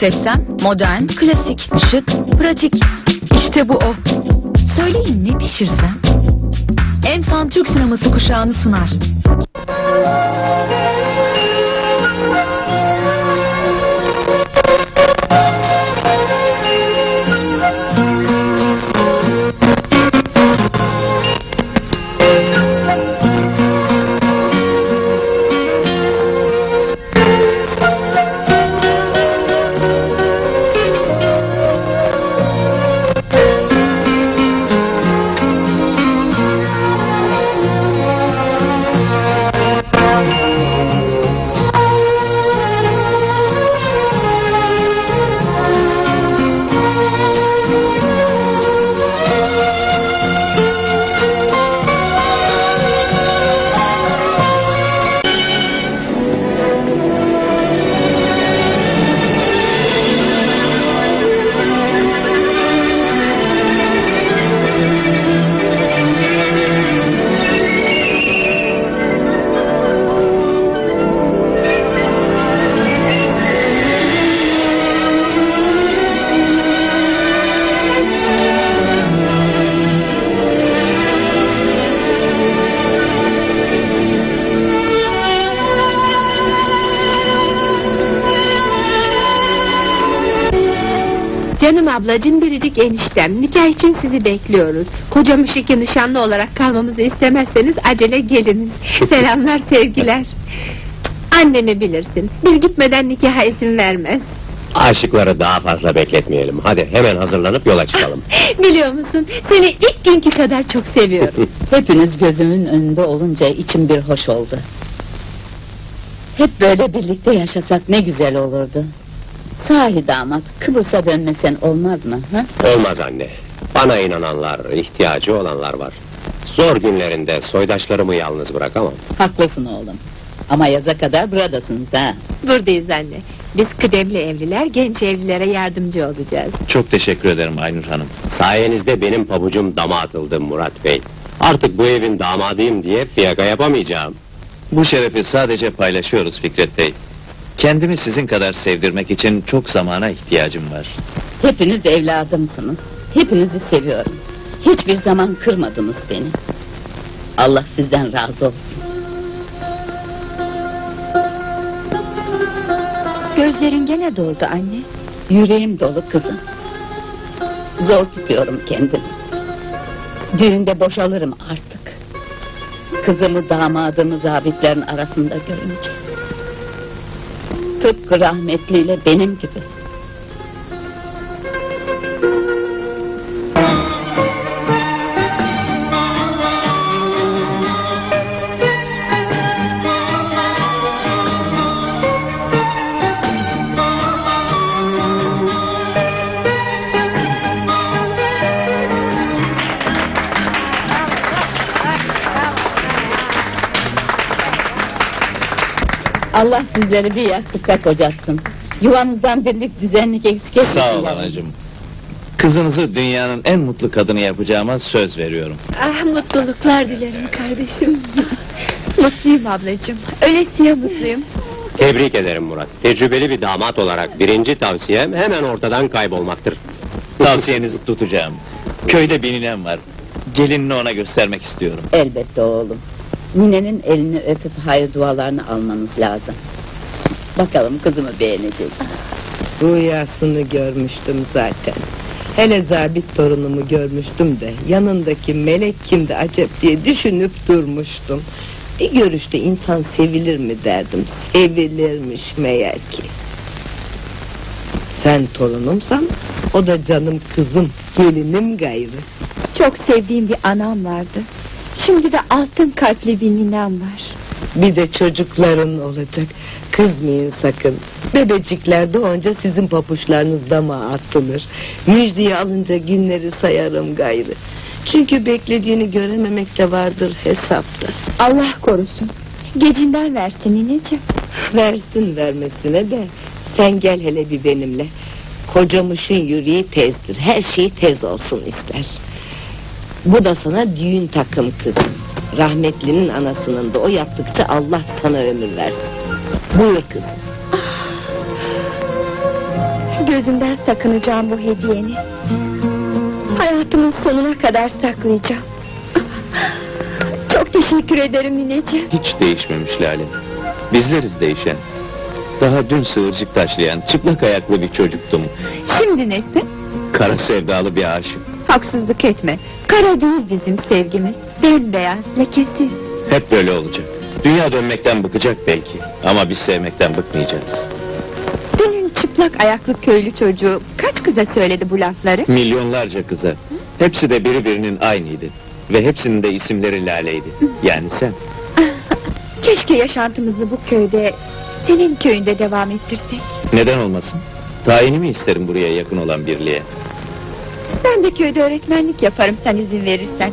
seçsem? Modern, klasik, şık, pratik. İşte bu o. Söyleyin ne pişirsem? Emsan Türk sineması kuşağını sunar. Canım ablacığım biricik eniştem nikah için sizi bekliyoruz. Kocam Işık'ı nişanlı olarak kalmamızı istemezseniz acele geliniz. Selamlar sevgiler. Annemi bilirsin. Bir gitmeden nikaha izin vermez. Aşıkları daha fazla bekletmeyelim. Hadi hemen hazırlanıp yola çıkalım. Biliyor musun seni ilk günkü kadar çok seviyorum. Hepiniz gözümün önünde olunca içim bir hoş oldu. Hep böyle birlikte yaşasak ne güzel olurdu. Sahi damat, Kıbrıs'a dönmesen olmaz mı? Ha? Olmaz anne. Bana inananlar, ihtiyacı olanlar var. Zor günlerinde soydaşlarımı yalnız bırakamam. Haklısın oğlum. Ama yaza kadar buradasınız ha. Buradayız anne. Biz kıdemli evliler genç evlilere yardımcı olacağız. Çok teşekkür ederim Aynur Hanım. Sayenizde benim pabucum dama atıldı Murat Bey. Artık bu evin damadıyım diye fiyaka yapamayacağım. Bu şerefi sadece paylaşıyoruz Fikret Bey. Kendimi sizin kadar sevdirmek için çok zamana ihtiyacım var. Hepiniz evladımsınız. Hepinizi seviyorum. Hiçbir zaman kırmadınız beni. Allah sizden razı olsun. Gözlerin gene doldu anne. Yüreğim dolu kızım. Zor tutuyorum kendimi. Düğünde boşalırım artık. Kızımı damadımı zabitlerin arasında görünce. Tıpkı rahmetliyle benim gibi. Allah sizleri bir yastıkta kocatsın. Yuvanızdan birlik düzenlik eksik etmesin. Sağ ol yavrum. anacığım. Kızınızı dünyanın en mutlu kadını yapacağıma söz veriyorum. Ah mutluluklar dilerim kardeşim. mutluyum ablacığım. Ölesiye mutluyum. Tebrik ederim Murat. Tecrübeli bir damat olarak birinci tavsiyem hemen ortadan kaybolmaktır. Tavsiyenizi tutacağım. Köyde bir ninem var. Gelinini ona göstermek istiyorum. Elbette oğlum. Ninenin elini öpüp hayır dualarını almanız lazım. Bakalım kızımı beğenecek. Rüyasını görmüştüm zaten. Hele zabit torunumu görmüştüm de yanındaki melek kimdi acep diye düşünüp durmuştum. Bir görüşte insan sevilir mi derdim. Sevilirmiş meğer ki. Sen torunumsan o da canım kızım, gelinim gayrı. Çok sevdiğim bir anam vardı. Şimdi de altın kalpli bir ninem var. Bir de çocukların olacak. Kızmayın sakın. Bebecikler doğunca sizin papuçlarınız dama atılır. Müjdeyi alınca günleri sayarım gayrı. Çünkü beklediğini görememek de vardır hesapta. Allah korusun. Gecinden versin nineciğim. Versin vermesine de sen gel hele bir benimle. Kocamışın yüreği tezdir. Her şey tez olsun ister. Bu da sana düğün takım kızım. Rahmetlinin anasının da o yaptıkça Allah sana ömür versin. Buyur kızım. gözümden sakınacağım bu hediyeni. Hayatımın sonuna kadar saklayacağım. Çok teşekkür ederim nineciğim. Hiç değişmemiş Lale. Bizleriz değişen. Daha dün sığırcık taşlayan çıplak ayaklı bir çocuktum. Şimdi nesin? Kara sevdalı bir aşık. Haksızlık etme. Kara değil bizim sevgimiz. Bembeyaz, lekesiz. Hep böyle olacak. Dünya dönmekten bıkacak belki. Ama biz sevmekten bıkmayacağız. Dünün çıplak ayaklı köylü çocuğu kaç kıza söyledi bu lafları? Milyonlarca kıza. Hepsi de birbirinin aynıydı. Ve hepsinin de isimleri Lale'ydi. Yani sen. Keşke yaşantımızı bu köyde, senin köyünde devam ettirsek. Neden olmasın? Tayini mi isterim buraya yakın olan birliğe? Ben de köyde öğretmenlik yaparım sen izin verirsen.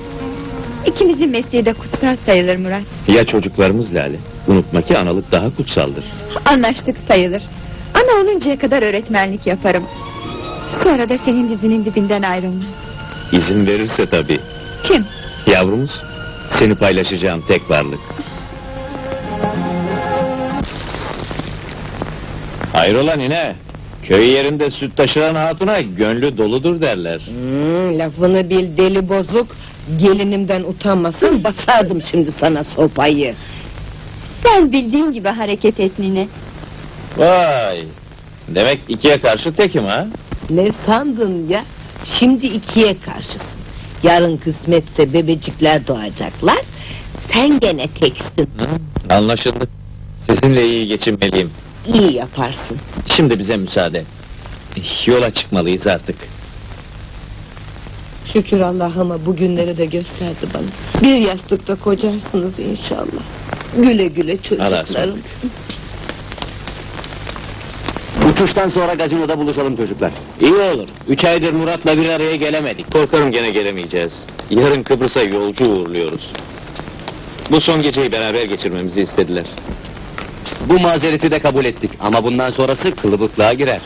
İkimizin mesleği de kutsal sayılır Murat. Ya çocuklarımız Lale? Unutma ki analık daha kutsaldır. Anlaştık sayılır. Ana oluncaya kadar öğretmenlik yaparım. Sonra da senin dizinin dibinden ayrılmam. İzin verirse tabii. Kim? Yavrumuz, seni paylaşacağım tek varlık. Hayrola nine? Köy yerinde süt taşıran hatuna gönlü doludur derler. Hmm, lafını bil deli bozuk. Gelinimden utanmasın basardım şimdi sana sopayı. Sen bildiğin gibi hareket et Nine. Vay! Demek ikiye karşı tekim ha? Ne sandın ya? Şimdi ikiye karşısın. Yarın kısmetse bebecikler doğacaklar. Sen gene teksin. Hı, Anlaşıldı. Sizinle iyi geçinmeliyim. İyi yaparsın. Şimdi bize müsaade. Yola çıkmalıyız artık. Şükür Allah'ıma bugünleri de gösterdi bana. Bir yastıkta kocarsınız inşallah. Güle güle çocuklarım. Uçuştan sonra gazinoda buluşalım çocuklar. İyi olur. Üç aydır Murat'la bir araya gelemedik. Korkarım gene gelemeyeceğiz. Yarın Kıbrıs'a yolcu uğurluyoruz. Bu son geceyi beraber geçirmemizi istediler. Bu mazereti de kabul ettik ama bundan sonrası kılıbıklığa girer.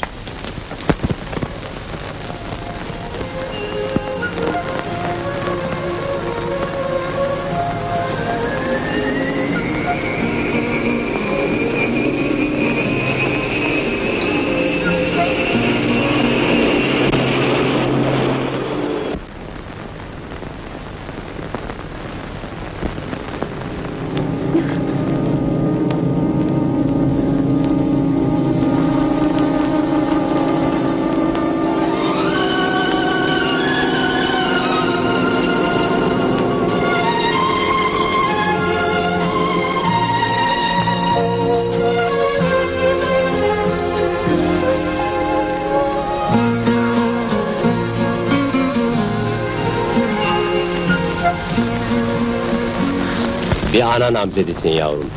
Ana namzedisin yavrum.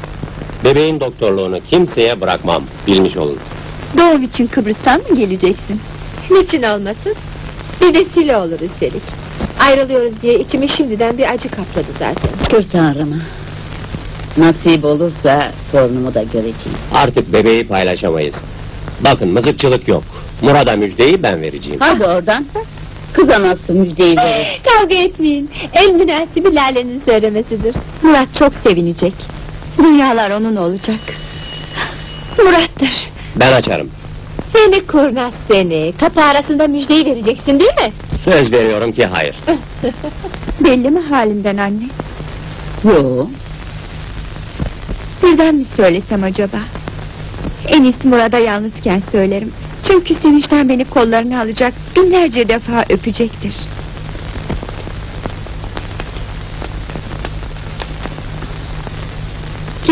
Bebeğin doktorluğunu kimseye bırakmam. Bilmiş olun. Doğum için Kıbrıs'tan mı geleceksin? Niçin olmasın? Bir vesile olur üstelik. Ayrılıyoruz diye içimi şimdiden bir acı kapladı zaten. Şükür Tanrı'ma. Nasip olursa torunumu da göreceğim. Artık bebeği paylaşamayız. Bakın mızıkçılık yok. Murat'a müjdeyi ben vereceğim. Hadi oradan. Kız anası müjdeyi verir. Kavga etmeyin. En münasibi Lale'nin söylemesidir. Murat çok sevinecek. Dünyalar onun olacak. Murat'tır. Ben açarım. Seni kurnaz seni. Kapı arasında müjdeyi vereceksin değil mi? Söz veriyorum ki hayır. Belli mi halinden anne? Yo. Birden mi söylesem acaba? En iyisi Murat'a yalnızken söylerim. Çünkü sevinçten beni kollarına alacak, binlerce defa öpecektir.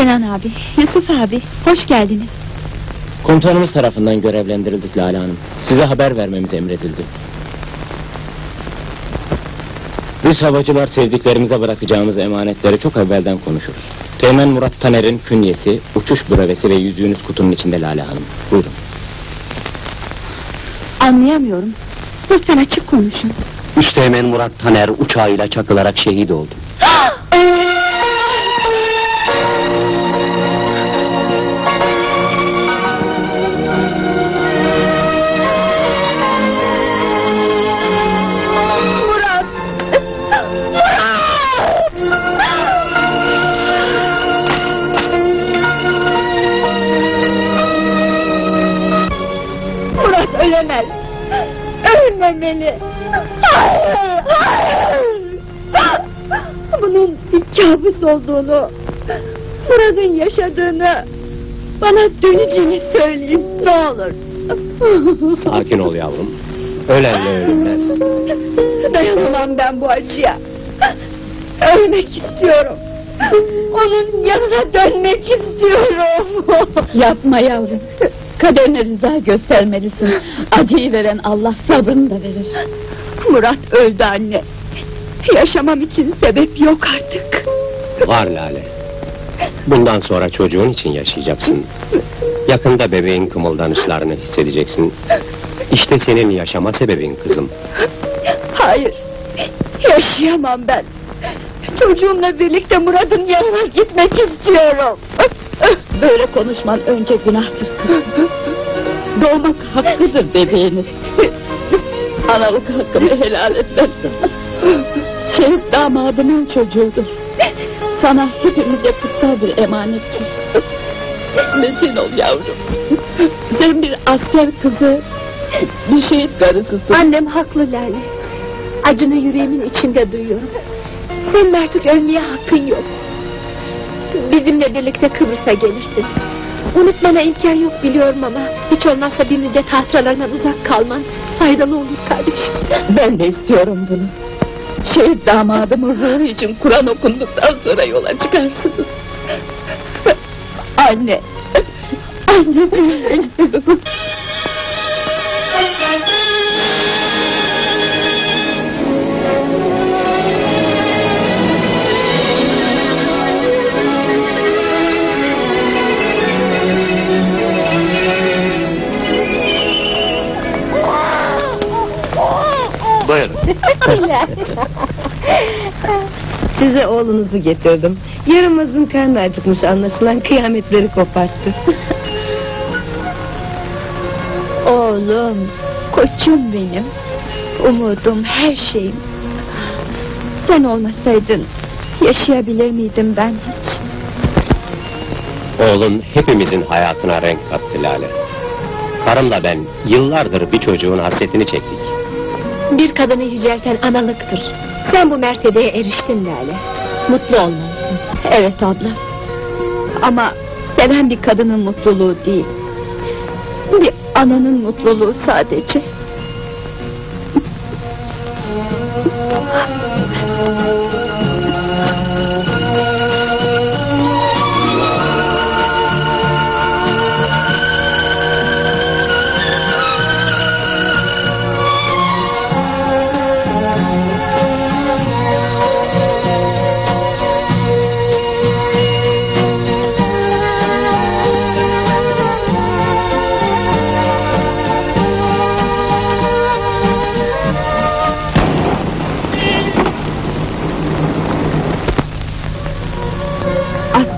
Kenan abi, Yusuf abi, hoş geldiniz. Komutanımız tarafından görevlendirildik Lale Hanım. Size haber vermemiz emredildi. Biz havacılar sevdiklerimize bırakacağımız emanetleri çok evvelden konuşuruz. Teğmen Murat Taner'in künyesi, uçuş brevesi ve yüzüğünüz kutunun içinde Lale Hanım. Buyurun. Anlayamıyorum. Lütfen açık konuşun. Üsteğmen Murat Taner uçağıyla çakılarak şehit oldu. Ölemez. Ölmemeli. Hayır, hayır. Bunun bir kabus olduğunu, Murat'ın yaşadığını bana döneceğini söyleyin ne olur. Sakin ol yavrum. Ölenle ölünmez. Dayanamam ben bu acıya. Ölmek istiyorum. Onun yanına dönmek istiyorum. Yapma yavrum. Kaderine rıza göstermelisin. Acıyı veren Allah sabrını da verir. Murat öldü anne. Yaşamam için sebep yok artık. Var Lale. Bundan sonra çocuğun için yaşayacaksın. Yakında bebeğin kımıldanışlarını hissedeceksin. İşte senin yaşama sebebin kızım. Hayır. Yaşayamam ben. Çocuğumla birlikte Murat'ın yanına gitmek istiyorum. Böyle konuşman önce günahtır. Doğmak hakkıdır bebeğiniz. Analık hakkımı helal etmezsin. Şehit damadımın çocuğudur. Sana hepimize kutsal bir emanettir. Metin ol yavrum. Sen bir asker kızı, bir şehit karısısın. Annem haklı Lale. Acını yüreğimin içinde duyuyorum. Senin artık ölmeye hakkın yok. Bizimle birlikte Kıbrıs'a gelirsin. Unutmana imkan yok biliyorum ama hiç olmazsa bir müddet hatıralarından uzak kalman faydalı olur kardeşim. Ben de istiyorum bunu. Şehit damadımın ruhu için Kur'an okunduktan sonra yola çıkarsınız. Anne. Anneciğim Size oğlunuzu getirdim. Yaramazın karnı acıkmış anlaşılan kıyametleri koparttı. Oğlum, koçum benim. Umudum, her şeyim. Sen olmasaydın yaşayabilir miydim ben hiç? Oğlun hepimizin hayatına renk kattı Lale. Karımla ben yıllardır bir çocuğun hasretini çektik. Bir kadını yücelten analıktır. Sen bu mertebeye eriştin Lale. Mutlu olmalısın. Evet abla. Ama seven bir kadının mutluluğu değil. Bir ananın mutluluğu sadece.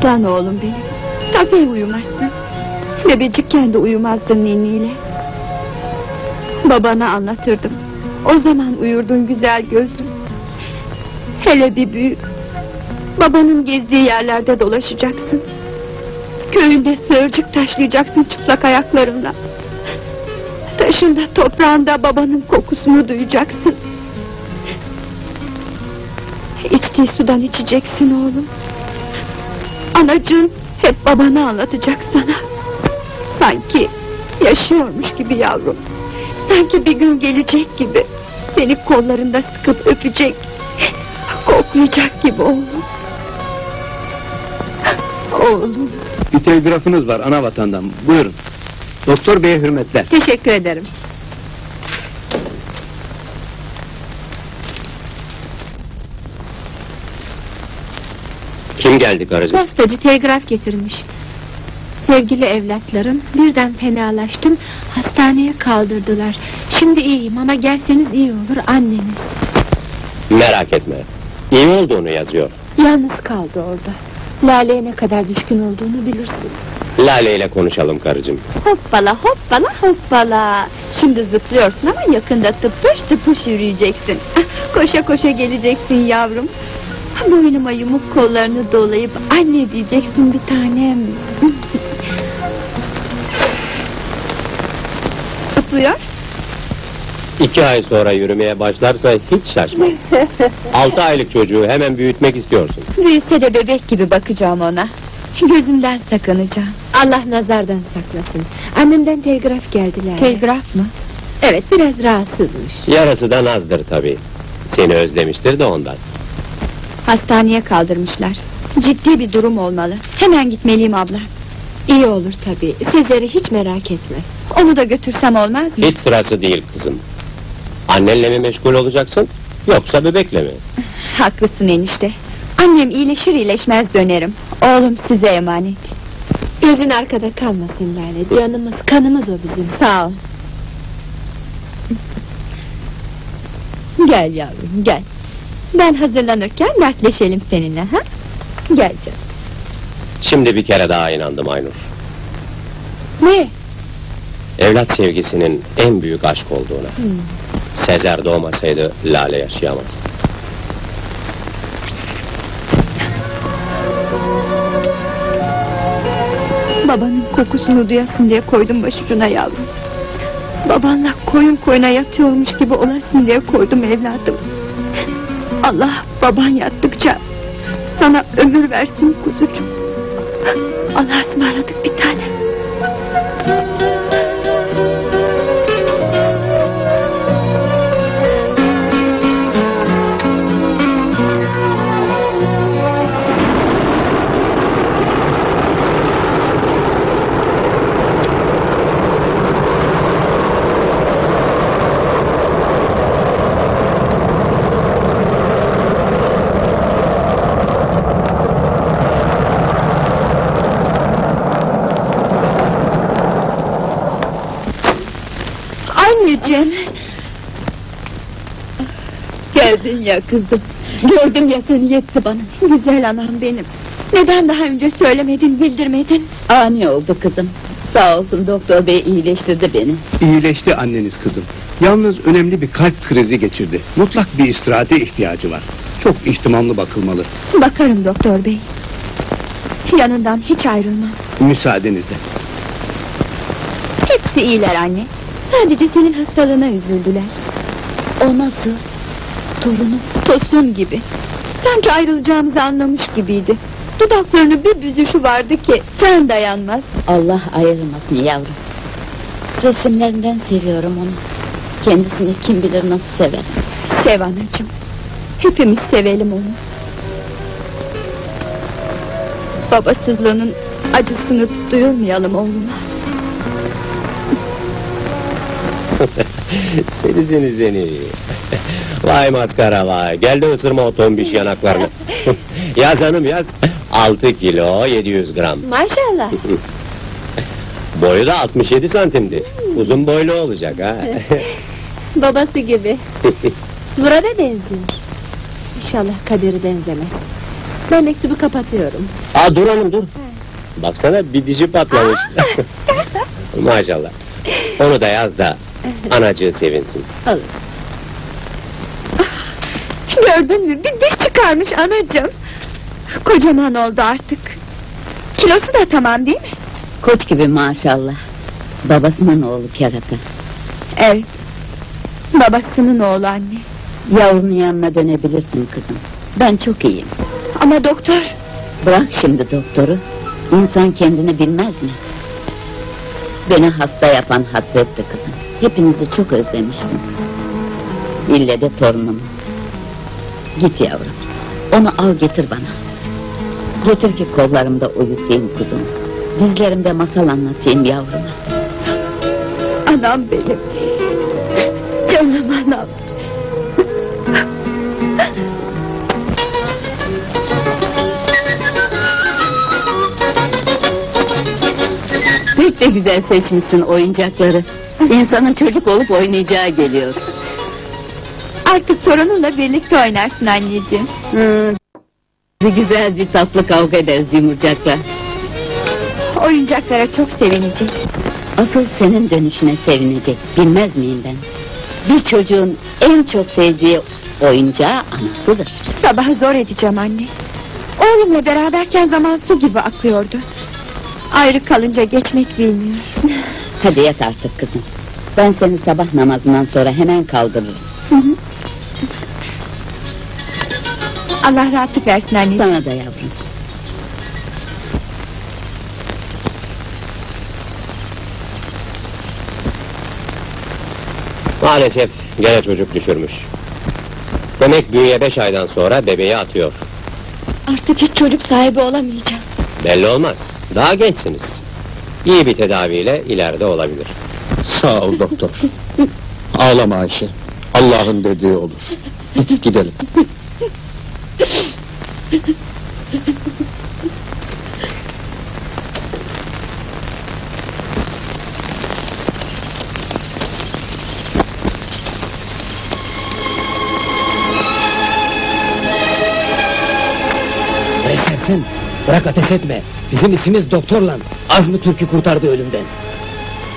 Aslan oğlum benim. Tabii uyumazsın. Bebecikken de uyumazdın ninniyle. Babana anlatırdım. O zaman uyurdun güzel gözlüm. Hele bir büyük. Babanın gezdiği yerlerde dolaşacaksın. Köyünde sığırcık taşlayacaksın çıplak ayaklarınla. Taşında toprağında babanın kokusunu duyacaksın. İçtiği sudan içeceksin oğlum. Anacığın hep babanı anlatacak sana. Sanki yaşıyormuş gibi yavrum. Sanki bir gün gelecek gibi. Seni kollarında sıkıp öpecek. Koklayacak gibi oğlum. Oğlum. Bir telgrafınız var ana vatandan. Buyurun. Doktor beye hürmetler. Teşekkür ederim. Kim geldi karıcığım? Postacı telgraf getirmiş. Sevgili evlatlarım, birden fenalaştım. Hastaneye kaldırdılar. Şimdi iyiyim ama gelseniz iyi olur anneniz. Merak etme. İyi olduğunu yazıyor. Yalnız kaldı orada. Lale'ye ne kadar düşkün olduğunu bilirsin. Lale ile konuşalım karıcığım. Hoppala hoppala hoppala. Şimdi zıplıyorsun ama yakında tıpış tıpış yürüyeceksin. Koşa koşa geleceksin yavrum. Boynuma yumuk kollarını dolayıp anne diyeceksin bir tanem. Zıplıyor. İki ay sonra yürümeye başlarsa hiç şaşma. Altı aylık çocuğu hemen büyütmek istiyorsun. Büyüse de bebek gibi bakacağım ona. Gözümden sakınacağım. Allah nazardan saklasın. Annemden telgraf geldiler. Telgraf mı? evet biraz rahatsızmış. Yarası da nazdır tabii. Seni özlemiştir de ondan. Hastaneye kaldırmışlar. Ciddi bir durum olmalı. Hemen gitmeliyim abla. İyi olur tabii. Sizleri hiç merak etme. Onu da götürsem olmaz mı? Hiç sırası değil kızım. Annenle mi meşgul olacaksın yoksa bebekle mi? Haklısın enişte. Annem iyileşir iyileşmez dönerim. Oğlum size emanet. Gözün arkada kalmasın Lale. Canımız, kanımız o bizim. Sağ ol. Gel yavrum gel. Ben hazırlanırken dertleşelim seninle ha? Gel canım. Şimdi bir kere daha inandım Aynur. Ne? Evlat sevgisinin en büyük aşk olduğuna. Sezer doğmasaydı Lale yaşayamazdı. Babanın kokusunu duyasın diye koydum başucuna yavrum. Babanla koyun koyuna yatıyormuş gibi olasın diye koydum evladım. Allah baban yattıkça sana ömür versin kuzucuğum. Allah'a ısmarladık bir tane. Geldin ya kızım. Gördüm ya seni yetti bana. Güzel anam benim. Neden daha önce söylemedin, bildirmedin? Ani oldu kızım. Sağ olsun doktor bey iyileştirdi beni. İyileşti anneniz kızım. Yalnız önemli bir kalp krizi geçirdi. Mutlak bir istirahate ihtiyacı var. Çok ihtimamlı bakılmalı. Bakarım doktor bey. Yanından hiç ayrılmam. Müsaadenizle. Hepsi iyiler anne. Sadece senin hastalığına üzüldüler. O nasıl? Torunum Tosun gibi. Sanki ayrılacağımızı anlamış gibiydi. Dudaklarını bir büzüşü vardı ki can dayanmaz. Allah ayırmasın yavrum. Resimlerinden seviyorum onu. Kendisini kim bilir nasıl sever. Sev anacığım. Hepimiz sevelim onu. Babasızlığının acısını duyurmayalım oğluma. seni seni seni. Vay maskara vay. Gel de ısırma o tombiş yanaklarını. yaz hanım yaz. 6 kilo 700 gram. Maşallah. Boyu da 67 santimdi. Uzun boylu olacak ha. Babası gibi. Murat'a benziyor. İnşallah kaderi benzemez. Ben mektubu kapatıyorum. Aa dur hanım dur. Baksana bir dişi patlamış. Maşallah. Onu da yaz da anacığı sevinsin. Olur. Gördün mü? Bir diş çıkarmış anacığım. Kocaman oldu artık. Kilosu da tamam değil mi? Koç gibi maşallah. Babasının oğlu kerata. Evet. Babasının oğlu anne. Yavrunun yanına dönebilirsin kızım. Ben çok iyiyim. Ama doktor Bırak şimdi doktoru. İnsan kendini bilmez mi? Beni hasta yapan hasretti kızım. Hepinizi çok özlemiştim. İlle de torunumu. Git yavrum. Onu al getir bana. Getir ki kollarımda uyutayım kuzum. Dizlerimde masal anlatayım yavruma. anam benim. Canım anam. Pek de güzel seçmişsin oyuncakları. İnsanın çocuk olup oynayacağı geliyor. Artık torununla birlikte oynarsın anneciğim. Hmm, bir güzel bir tatlı kavga ederiz yumurcakla. Oyuncaklara çok sevinecek. Asıl senin dönüşüne sevinecek. Bilmez miyim ben? Bir çocuğun en çok sevdiği oyuncağı anasıdır. Sabahı zor edeceğim anne. Oğlumla beraberken zaman su gibi akıyordu. Ayrı kalınca geçmek bilmiyor. Hadi yat artık kızım. Ben seni sabah namazından sonra hemen kaldırırım. Hı hı. Allah rahatlık versin anneciğim. Sana da yavrum. Maalesef gene çocuk düşürmüş. Demek bünye beş aydan sonra bebeği atıyor. Artık hiç çocuk sahibi olamayacağım. Belli olmaz. Daha gençsiniz. İyi bir tedaviyle ileride olabilir. Sağ ol doktor. Ağlama Ayşe. Allah'ın dediği olur. Gidelim. Sersen bırak ateş etme. Bizim isimiz doktorlan. Azmi Türk'ü kurtardı ölümden.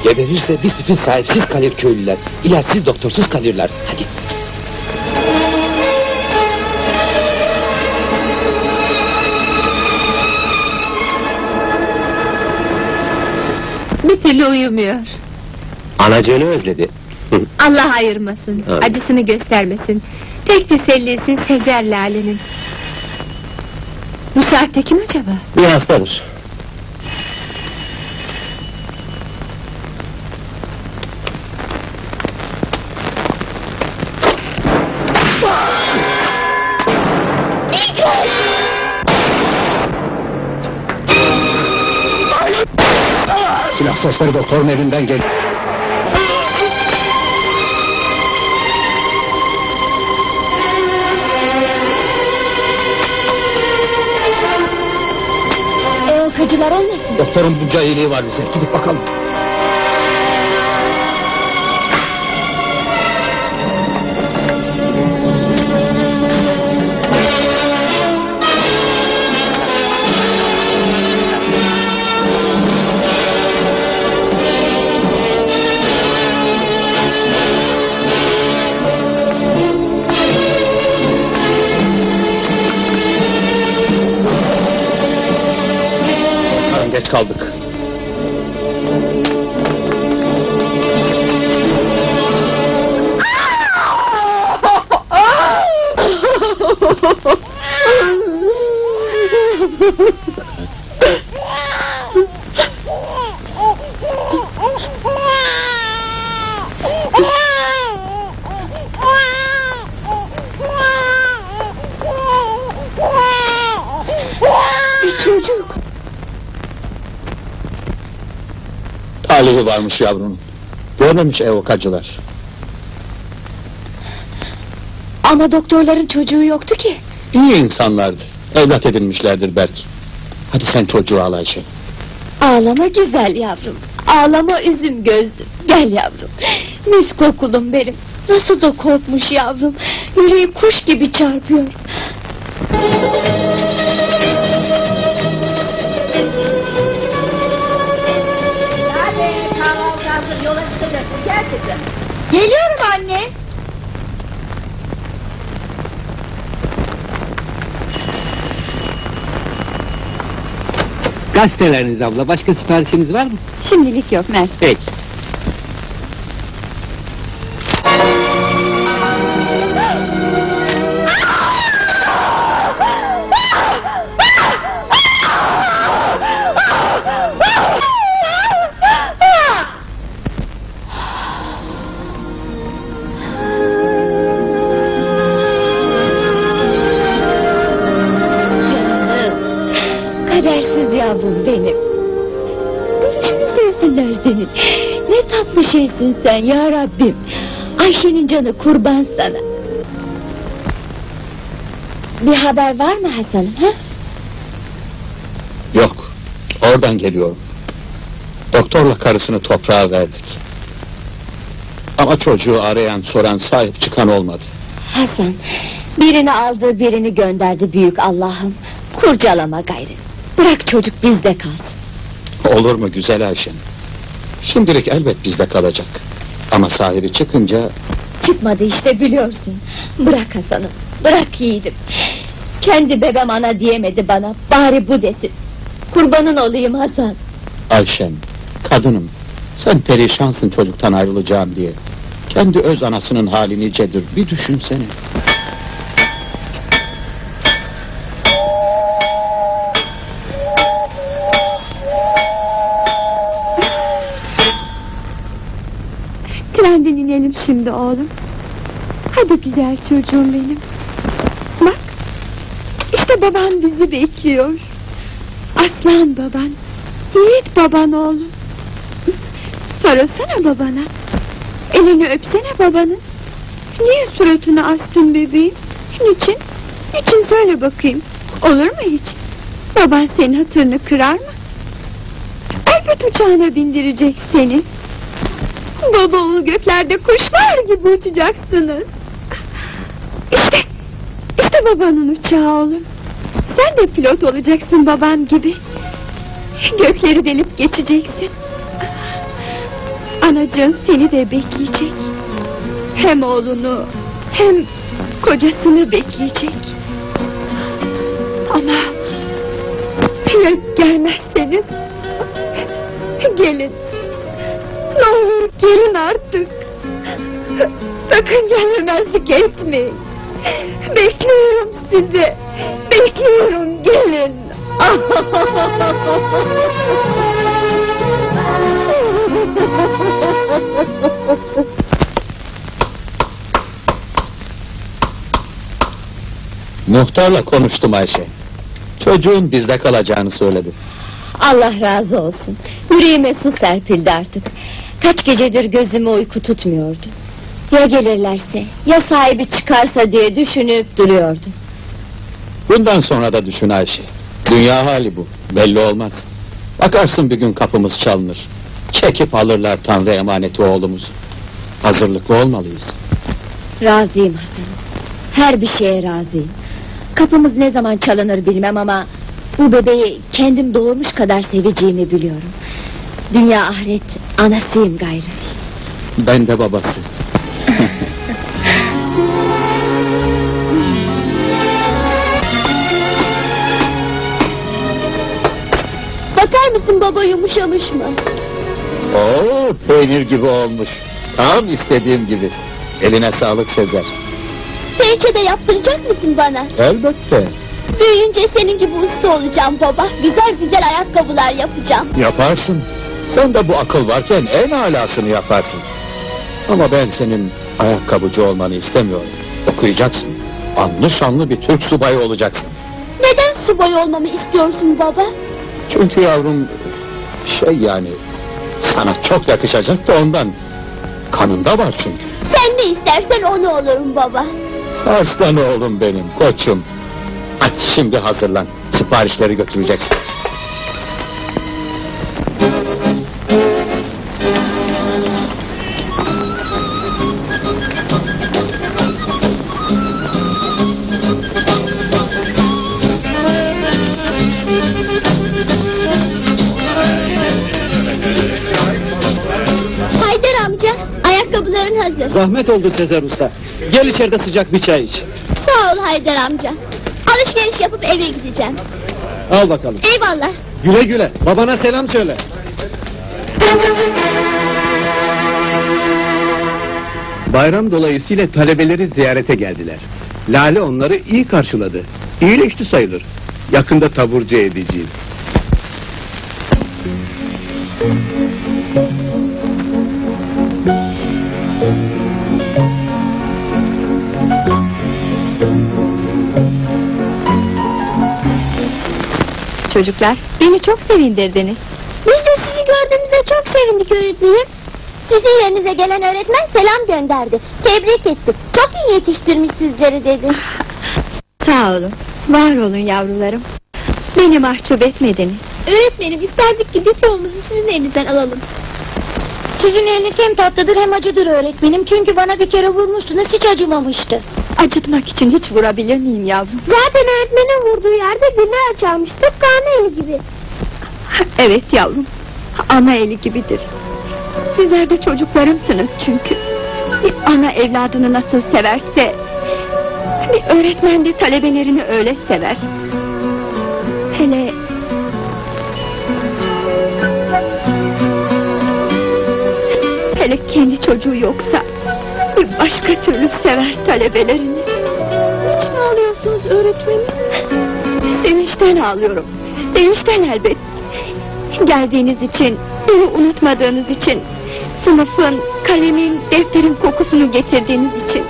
Geberirse biz bütün sahipsiz kalır köylüler. İlaçsız doktorsuz kalırlar. Hadi. Bir türlü uyumuyor. Anacığını özledi. Allah ayırmasın. Amin. Acısını göstermesin. Tek tesellisi Sezer Lale'nin. Bu saatte kim acaba? bir hastadır. Sesleri doktorun evinden gel. E o kacılar olmasın? Doktorun bunca iyiliği var bize. Gidip bakalım. Varmış yavrunun. Görmemiş evokacılar. Ama doktorların çocuğu yoktu ki. İyi insanlardı. Evlat edinmişlerdir belki. Hadi sen çocuğu al Ayşe. Ağlama güzel yavrum. Ağlama üzüm gözlüm. Gel yavrum. Mis kokulum benim. Nasıl da korkmuş yavrum. Yüreği kuş gibi çarpıyor. Gazeteleriniz abla. Başka siparişiniz var mı? Şimdilik yok Mert. Peki. Ne tatlı şeysin sen ya Rabbim. Ayşe'nin canı kurban sana. Bir haber var mı Hasan'ım? Ha? Yok. Oradan geliyorum. Doktorla karısını toprağa verdik. Ama çocuğu arayan soran sahip çıkan olmadı. Hasan, birini aldı birini gönderdi büyük Allah'ım. Kurcalama gayrı. Bırak çocuk bizde kalsın. Olur mu güzel Ayşem? Şimdilik elbet bizde kalacak. Ama sahibi çıkınca Çıkmadı işte biliyorsun. Bırak Hasan'ım, bırak yiğidim. Kendi bebem ana diyemedi bana, bari bu desin. Kurbanın olayım Hasan. Ayşem, kadınım. Sen perişansın çocuktan ayrılacağım diye. Kendi öz anasının hali nicedir. Bir düşünsene. İnelim şimdi oğlum. Hadi güzel çocuğum benim. Bak. işte baban bizi bekliyor. Aslan baban. Yiğit baban oğlum. Sarılsana babana. Elini öpsene babanın. Niye suratını astın bebeğim? Niçin? Niçin söyle bakayım. Olur mu hiç? Baban senin hatırını kırar mı? Elbet uçağına bindirecek seni. Baba oğul göklerde kuşlar gibi uçacaksınız. İşte, işte babanın uçağı oğlum. Sen de pilot olacaksın baban gibi. Gökleri delip geçeceksin. Anacığın seni de bekleyecek. Hem oğlunu hem kocasını bekleyecek. Ama ya gelmezseniz gelin. Ne olur gelin artık. Sakın gelmemezlik etmeyin. Bekliyorum sizi. Bekliyorum gelin. Muhtarla konuştum Ayşe. Çocuğun bizde kalacağını söyledi. Allah razı olsun. Yüreğime su serpildi artık. Kaç gecedir gözüme uyku tutmuyordu. Ya gelirlerse, ya sahibi çıkarsa diye düşünüp duruyordum. Bundan sonra da düşün Ayşe. Dünya hali bu. Belli olmaz. Bakarsın bir gün kapımız çalınır. Çekip alırlar Tanrı emaneti oğlumuzu. Hazırlıklı olmalıyız. Razıyım Hasan. Her bir şeye razıyım. Kapımız ne zaman çalınır bilmem ama... ...bu bebeği kendim doğurmuş kadar seveceğimi biliyorum. Dünya ahiret anasıyım gayrı. Ben de babası. Bakar mısın baba yumuşamış mı? Oo peynir gibi olmuş. Tam istediğim gibi. Eline sağlık Sezer. Pençe de yaptıracak mısın bana? Elbette. Büyüyünce senin gibi usta olacağım baba. Güzel güzel ayakkabılar yapacağım. Yaparsın. Sen de bu akıl varken en alasını yaparsın. Ama ben senin ayakkabıcı olmanı istemiyorum. Okuyacaksın. Anlı şanlı bir Türk subayı olacaksın. Neden subay olmamı istiyorsun baba? Çünkü yavrum şey yani sana çok yakışacak da ondan. Kanında var çünkü. Sen ne istersen onu olurum baba. Arslan oğlum benim koçum. Hadi şimdi hazırlan. Siparişleri götüreceksin. Zahmet oldu Sezer Usta. Gel içeride sıcak bir çay iç. Sağ ol Haydar amca. Alışveriş yapıp eve gideceğim. Al bakalım. Eyvallah. Güle güle. Babana selam söyle. Bayram dolayısıyla talebeleri ziyarete geldiler. Lale onları iyi karşıladı. İyileşti sayılır. Yakında taburcu edeceğim. Çocuklar beni çok sevindirdiniz. Biz de sizi gördüğümüze çok sevindik öğretmenim. Sizin yerinize gelen öğretmen selam gönderdi. Tebrik etti. Çok iyi yetiştirmiş sizleri dedi. Sağ olun. Var olun yavrularım. Beni mahcup etmediniz. Öğretmenim isterdik ki diplomamızı sizin elinizden alalım. Sizin eliniz hem tatlıdır hem acıdır öğretmenim. Çünkü bana bir kere vurmuştunuz hiç acımamıştı. Acıtmak için hiç vurabilir miyim yavrum? Zaten öğretmenin vurduğu yerde güller çalmış. Tıpkı ana eli gibi. Evet yavrum. Ana eli gibidir. Sizler de çocuklarımsınız çünkü. Bir ana evladını nasıl severse... ...bir öğretmen de talebelerini öyle sever. Hele... Hele kendi çocuğu yoksa başka türlü sever talebelerini. Niçin ağlıyorsunuz öğretmenim? Sevinçten ağlıyorum. Sevinçten elbet. Geldiğiniz için, beni unutmadığınız için, sınıfın, kalemin, defterin kokusunu getirdiğiniz için,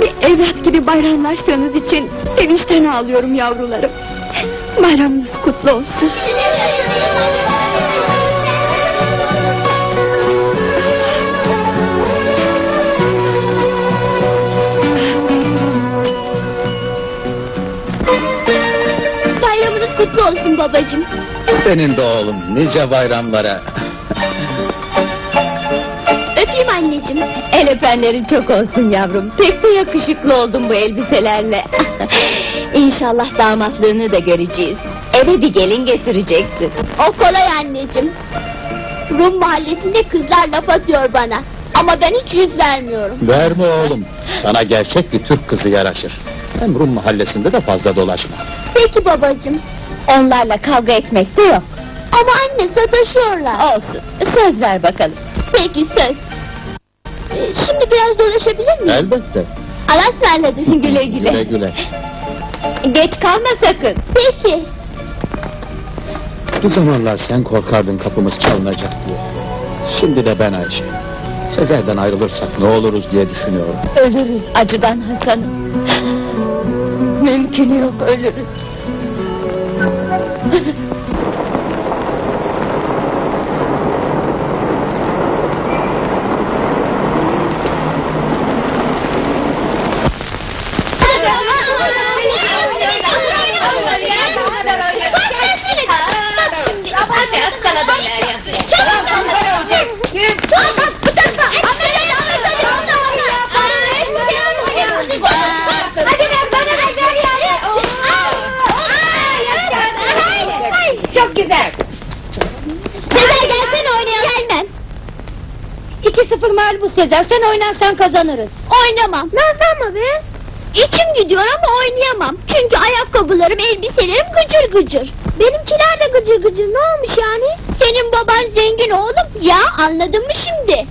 bir evlat gibi bayramlaştığınız için sevinçten ağlıyorum yavrularım. Bayramınız kutlu olsun. Kutlu olsun babacığım. Senin de oğlum nice bayramlara. Öpeyim anneciğim. El öpenlerin çok olsun yavrum. Pek de yakışıklı oldun bu elbiselerle. İnşallah damatlığını da göreceğiz. Eve bir gelin getireceksin. O kolay anneciğim. Rum mahallesinde kızlar laf atıyor bana. Ama ben hiç yüz vermiyorum. Verme oğlum. Sana gerçek bir Türk kızı yaraşır. Hem Rum mahallesinde de fazla dolaşma. Peki babacığım. Onlarla kavga etmek de yok. Ama anne sataşıyorlar. Olsun. Söz ver bakalım. Peki söz. Ee, Şimdi biraz dolaşabilir miyim? Elbette. Alas ısmarladı. Güle güle. Güle güle. Geç kalma sakın. Peki. Bir zamanlar sen korkardın kapımız çalınacak diye. Şimdi de ben Ayşe. Sezer'den ayrılırsak ne oluruz diye düşünüyorum. Ölürüz acıdan Hasan'ım. Mümkünü yok ölürüz. Ha ha ha. 2-0 mağlubu Sezer. Sen oynarsan kazanırız. Oynamam. Mı be? İçim gidiyor ama oynayamam. Çünkü ayakkabılarım, elbiselerim gıcır gıcır. Benimkiler de gıcır gıcır. Ne olmuş yani? Senin baban zengin oğlum. Ya anladın mı şimdi?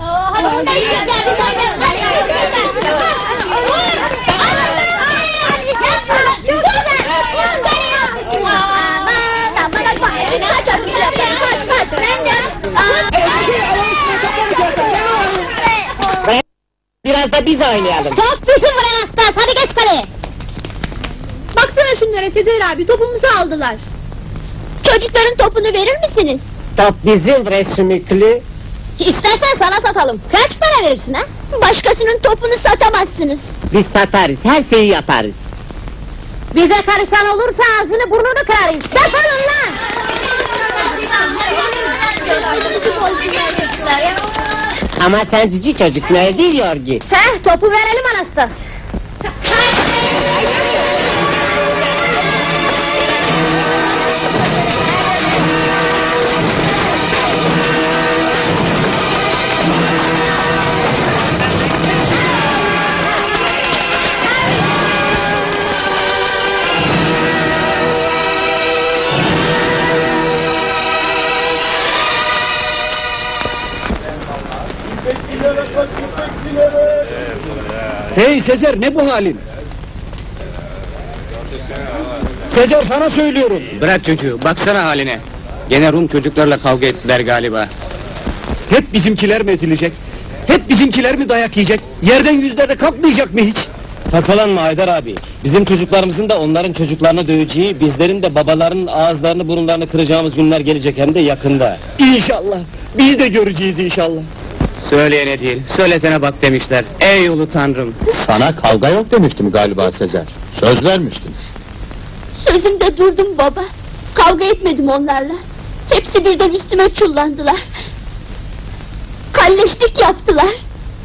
Biraz da biz oynayalım. Top bizim Anastas. Hadi geç kaleye. Baksana şunlara Sezer abi topumuzu aldılar. Çocukların topunu verir misiniz? Top bizim resmikli. İstersen sana satalım. Kaç para verirsin ha? Başkasının topunu satamazsınız. Biz satarız, her şeyi yaparız. Bize karışan olursa ağzını burnunu kırarız. Defolun lan! Ama sen cici çocuk ne diyor ki? Heh, topu verelim Anastas. Sezer ne bu halin? Sezer sana söylüyorum. Bırak çocuğu baksana haline. Gene Rum çocuklarla kavga ettiler galiba. Hep bizimkiler mi ezilecek? Hep bizimkiler mi dayak yiyecek? Yerden yüzlerde kalkmayacak mı hiç? Tasalanma Haydar abi. Bizim çocuklarımızın da onların çocuklarını döveceği, bizlerin de babalarının ağızlarını burunlarını kıracağımız günler gelecek hem de yakında. İnşallah. Biz de göreceğiz inşallah. Söyleyene değil, söyletene bak demişler. Ey ulu tanrım. Sana kavga yok demiştim galiba Sezer. Söz vermiştin. Sözümde durdum baba. Kavga etmedim onlarla. Hepsi birden üstüme çullandılar. Kalleşlik yaptılar.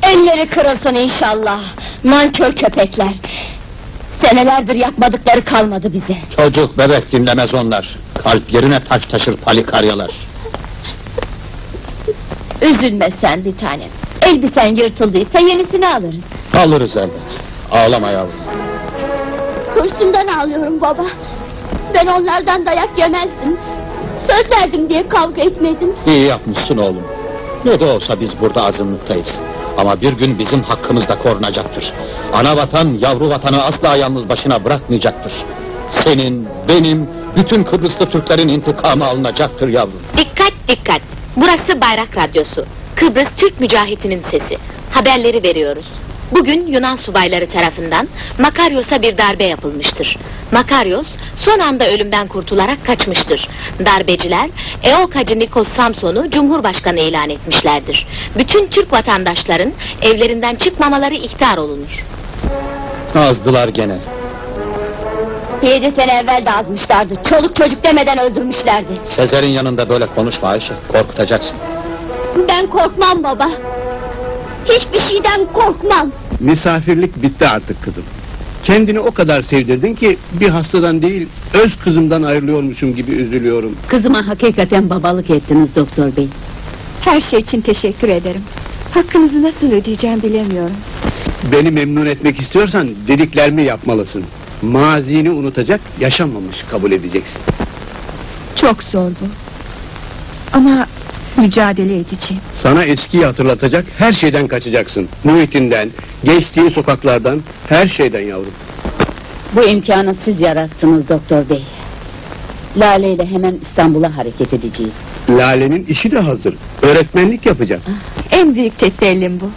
Elleri kırılsın inşallah. Nankör köpekler. Senelerdir yapmadıkları kalmadı bize. Çocuk bebek dinlemez onlar. Kalp yerine taş taşır palikaryalar. Üzülme sen bir tanem. Elbisen yırtıldıysa yenisini alırız. Alırız elbet. Ağlama yavrum. Hırsımdan ağlıyorum baba. Ben onlardan dayak yemezdim. Söz verdim diye kavga etmedim. İyi yapmışsın oğlum. Ne de olsa biz burada azınlıktayız. Ama bir gün bizim hakkımız da korunacaktır. Ana vatan, yavru vatanı asla yalnız başına bırakmayacaktır. Senin, benim, bütün Kıbrıslı Türklerin intikamı alınacaktır yavrum. Dikkat dikkat. Burası Bayrak Radyosu. Kıbrıs Türk mücahitinin sesi. Haberleri veriyoruz. Bugün Yunan subayları tarafından Makaryos'a bir darbe yapılmıştır. Makaryos son anda ölümden kurtularak kaçmıştır. Darbeciler EOK Hacı Nikos Samson'u Cumhurbaşkanı ilan etmişlerdir. Bütün Türk vatandaşların evlerinden çıkmamaları ihtar olunur. Azdılar gene. Yedi sene evvel de azmışlardı. Çoluk çocuk demeden öldürmüşlerdi. Sezer'in yanında böyle konuşma Ayşe. Korkutacaksın. Ben korkmam baba. Hiçbir şeyden korkmam. Misafirlik bitti artık kızım. Kendini o kadar sevdirdin ki bir hastadan değil öz kızımdan ayrılıyormuşum gibi üzülüyorum. Kızıma hakikaten babalık ettiniz doktor bey. Her şey için teşekkür ederim. Hakkınızı nasıl ödeyeceğim bilemiyorum. Beni memnun etmek istiyorsan dediklerimi yapmalısın. Mazini unutacak, yaşamamış kabul edeceksin. Çok zor bu. Ama mücadele edeceğim. Sana eskiyi hatırlatacak her şeyden kaçacaksın. Muhitinden, geçtiğin sokaklardan, her şeyden yavrum. Bu imkanı siz yarattınız doktor bey. Lale ile hemen İstanbul'a hareket edeceğiz. Lale'nin işi de hazır. Öğretmenlik yapacak. En büyük tesellim bu.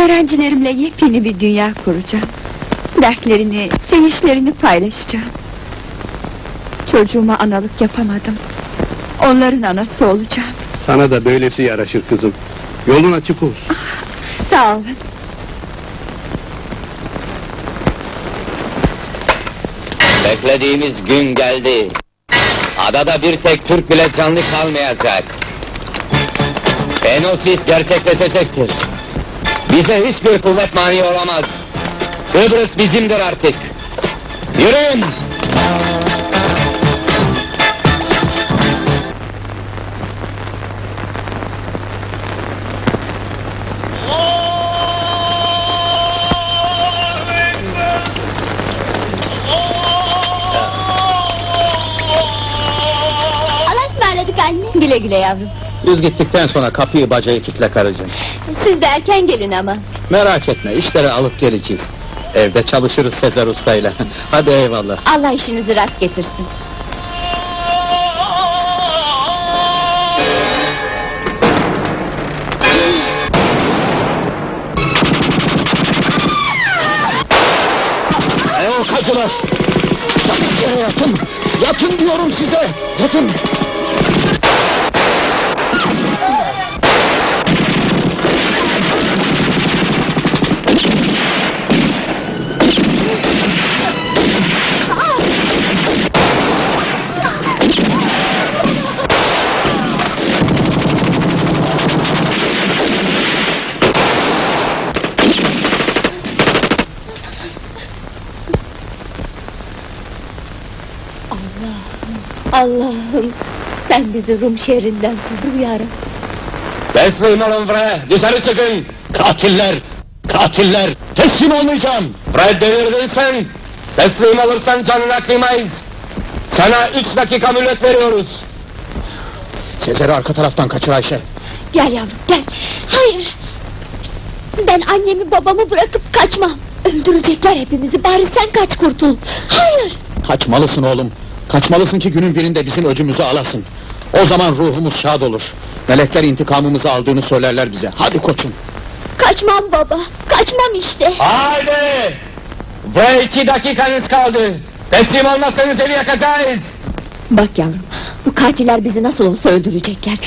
Öğrencilerimle yepyeni bir dünya kuracağım. Dertlerini, sevinçlerini paylaşacağım. Çocuğuma analık yapamadım. Onların anası olacağım. Sana da böylesi yaraşır kızım. Yolun açık olsun. Sağ olun. Beklediğimiz gün geldi. Adada bir tek Türk bile canlı kalmayacak. Enosis gerçekleşecektir. Bize hiçbir kuvvet mani olamaz. Kıbrıs bizimdir artık. Yürüyün! Güle güle yavrum. Biz gittikten sonra kapıyı bacayı kitle karıcığım. Siz de erken gelin ama. Merak etme işleri alıp geleceğiz. Evde çalışırız Sezer Usta'yla. Hadi eyvallah. Allah işinizi rast getirsin. E o kacılar! Çabuk yere yatın! Yatın diyorum size! Yatın! Allah'ım sen bizi Rum şehrinden koru yarabbim. Teslim olun bre! Dışarı çıkın! Katiller! Katiller! Teslim olmayacağım! Bre delirdin! Teslim olursan canına kıymayız! Sana üç dakika mühlet veriyoruz! Sezer'i arka taraftan kaçır Ayşe. Gel yavrum gel. Hayır. Ben annemi babamı bırakıp kaçmam. Öldürecekler hepimizi bari sen kaç kurtul. Hayır. Kaçmalısın oğlum. Kaçmalısın ki günün birinde bizim öcümüzü alasın. O zaman ruhumuz şad olur. Melekler intikamımızı aldığını söylerler bize. Hadi koçum. Kaçmam baba. Kaçmam işte. Haydi! Bre iki dakikanız kaldı! Teslim olmazsanız evi yakacağız! Bak yavrum bu katiller bizi nasıl olsa öldürecekler.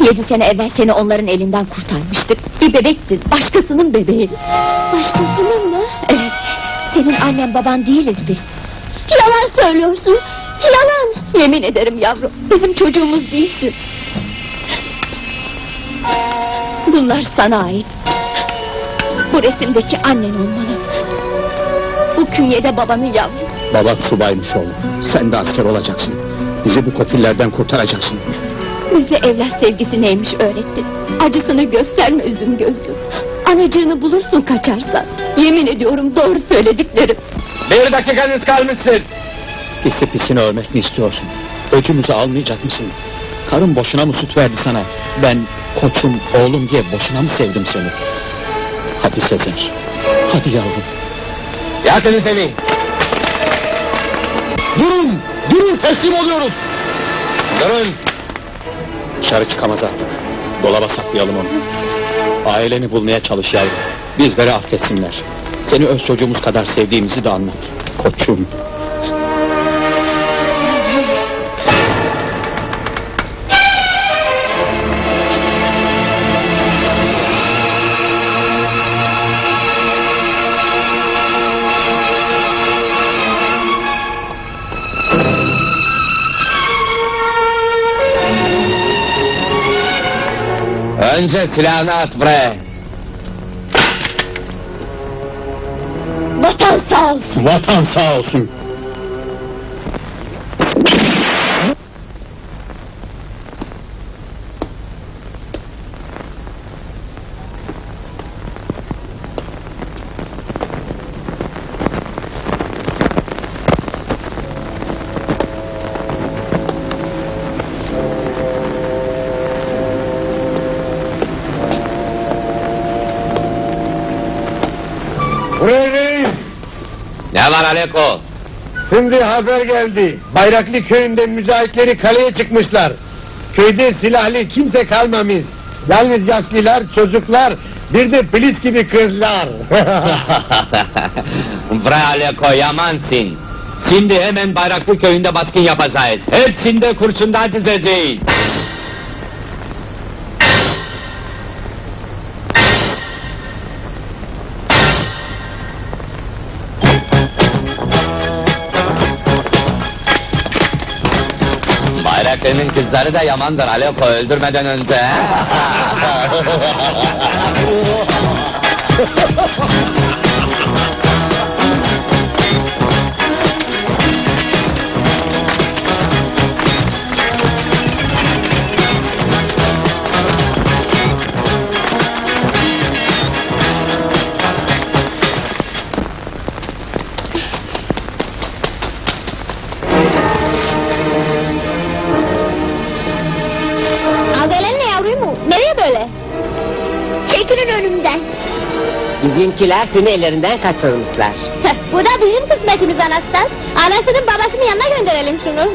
Yedi sene evvel seni onların elinden kurtarmıştık. Bir bebektin başkasının bebeği. Başkasının mı? Evet senin annen baban değiliz biz. Yalan söylüyorsun. Yalan. Yemin ederim yavrum bizim çocuğumuz değilsin. Bunlar sana ait. Bu resimdeki annen olmalı. Bu künyede babanın yavrum. Baba subaymış oğlum. Sen de asker olacaksın. Bizi bu kopillerden kurtaracaksın. Bize evlat sevgisi neymiş öğretti. Acısını gösterme üzüm gözlüm. Anacığını bulursun kaçarsan. Yemin ediyorum doğru söylediklerim. Bir dakikanız kalmıştır! Pisi pisini ölmek mi istiyorsun? Öcümüzü almayacak mısın? Karım boşuna mı süt verdi sana? Ben koçum, oğlum diye boşuna mı sevdim seni? Hadi Sezer. Hadi yavrum. Yakını seni. Durun! Durun teslim oluyoruz! Durun! Dışarı çıkamaz artık. Dolaba saklayalım onu. Aileni bulmaya çalış yavrum. Bizleri affetsinler. Seni öz çocuğumuz kadar sevdiğimizi de anlat. Koçum. Önce silahını at bre. Vatan sağ olsun. Vatan sağ olsun. Aleko? Şimdi haber geldi. Bayraklı köyünde mücahitleri kaleye çıkmışlar. Köyde silahlı kimse kalmamış. Yalnız yaşlılar, çocuklar, bir de polis gibi kızlar. Bre Aleko yamansın. Şimdi hemen Bayraklı köyünde baskın yapacağız. Hepsinde kurşundan dizeceğiz. Kızları da yamandır Aleko öldürmeden önce. Bizimkiler seni ellerinden kaçırmışlar. Bu da bizim kısmetimiz Anastas. Anasının babasının yanına gönderelim şunu.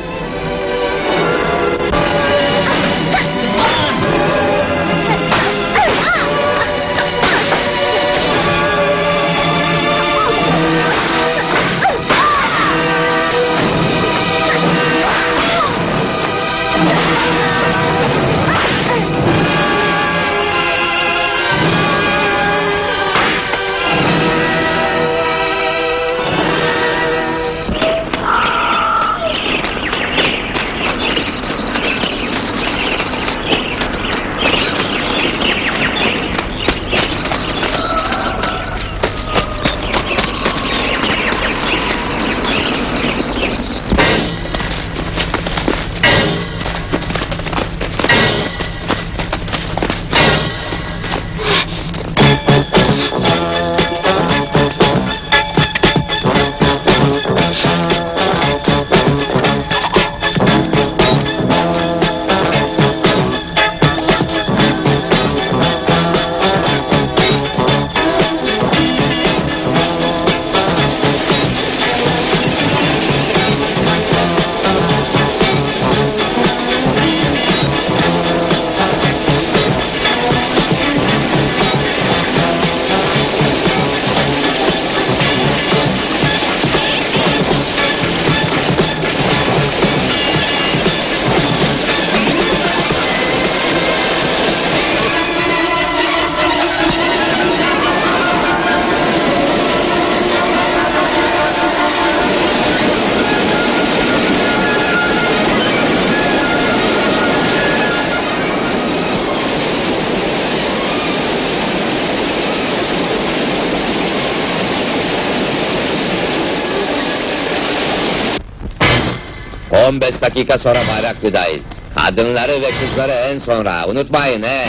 ...15 dakika sonra Bayraklı'dayız. Kadınları ve kızları en sonra. Unutmayın he.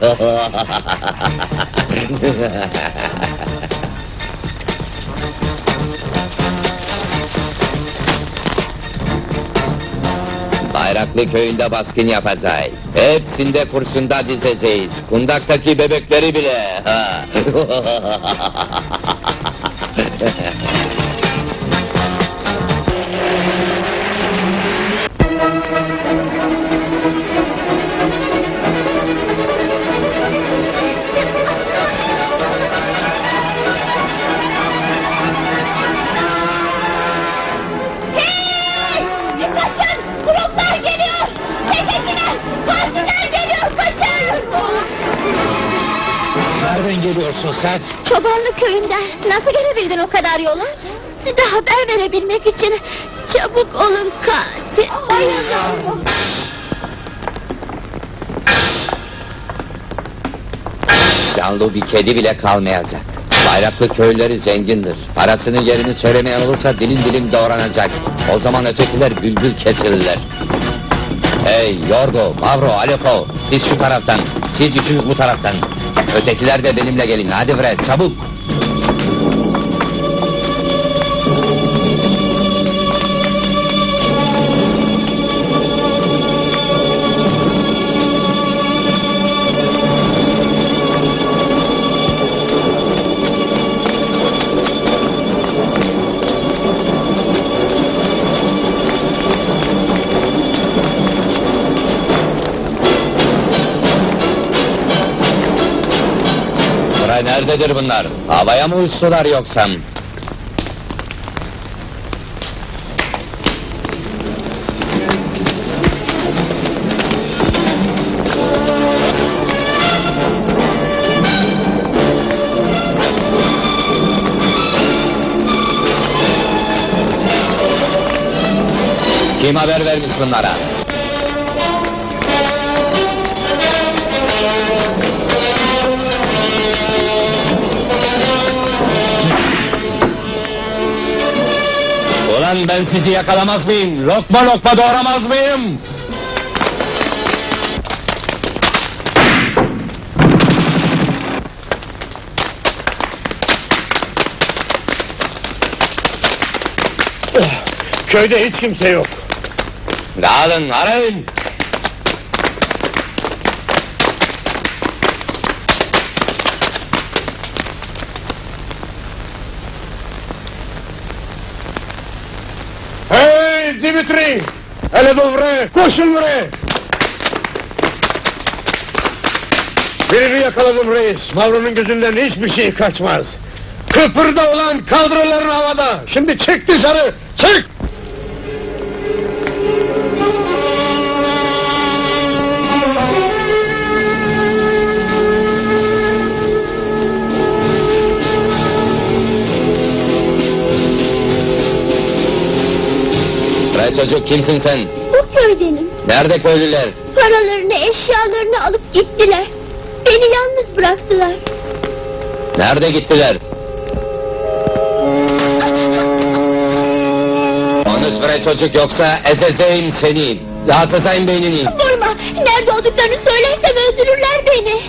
Bayraklı köyünde baskın yapacağız. Hepsinde kurşunda dizeceğiz. Kundaktaki bebekleri bile. Ha. sen? Çobanlı köyünden. Nasıl gelebildin o kadar yola? Size haber verebilmek için çabuk olun katil. Dayanamıyorum. Canlı bir kedi bile kalmayacak. Bayraklı köyleri zengindir. Parasının yerini söylemeyen olursa dilim dilim doğranacak. O zaman ötekiler bülbül kesilirler. Hey Yorgo, Mavro, Aleppo, siz şu taraftan, siz üçünüz bu taraftan. Ötekiler de benimle gelin, hadi bre, çabuk. Nerededir bunlar? Havaya mı uçtular yoksa? Kim haber vermiş bunlara? Ben sizi yakalamaz mıyım? Lokma lokma doğramaz mıyım? Köyde hiç kimse yok. Dağılın, arayın. Hey Dimitri! Hele dovre! Koşun buraya! Birini yakaladım reis. Mavro'nun gözünden hiçbir şey kaçmaz. Kıpırda olan kadroların havada. Şimdi çık dışarı. Çık! Çocuk kimsin sen? Köydenim. Nerede köylüler? Paralarını, eşyalarını alıp gittiler. Beni yalnız bıraktılar. Nerede gittiler? Konuş bre çocuk yoksa ezezeyim seni. Dağıtacağım beynini. Vurma! Nerede olduklarını söylersem öldürürler beni.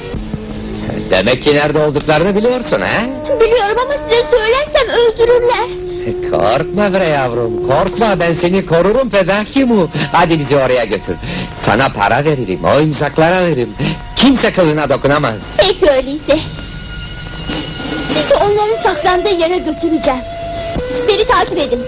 Demek ki nerede olduklarını biliyorsun ha? Biliyorum ama size söylersem öldürürler. Korkma bre yavrum, korkma ben seni korurum fedakimu. Hadi bizi oraya götür. Sana para veririm, oyuncaklara veririm. Kimse kılına dokunamaz. Peki öyleyse. Sizi onların saklandığı yere götüreceğim. Beni takip edin.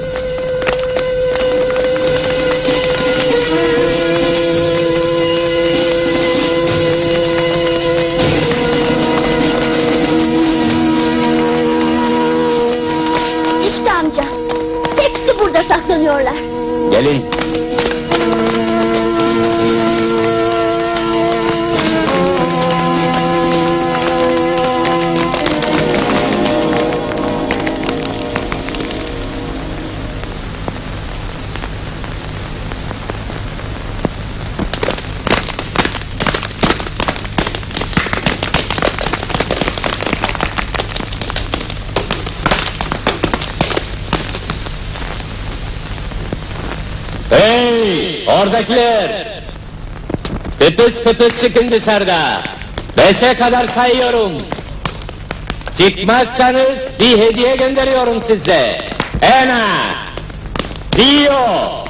Saklanıyorlar. Gelin. Oradakiler! Pıpıs pıpıs çıkın dışarıda! Beşe kadar sayıyorum. Çıkmazsanız bir hediye gönderiyorum size. Ena! Dio!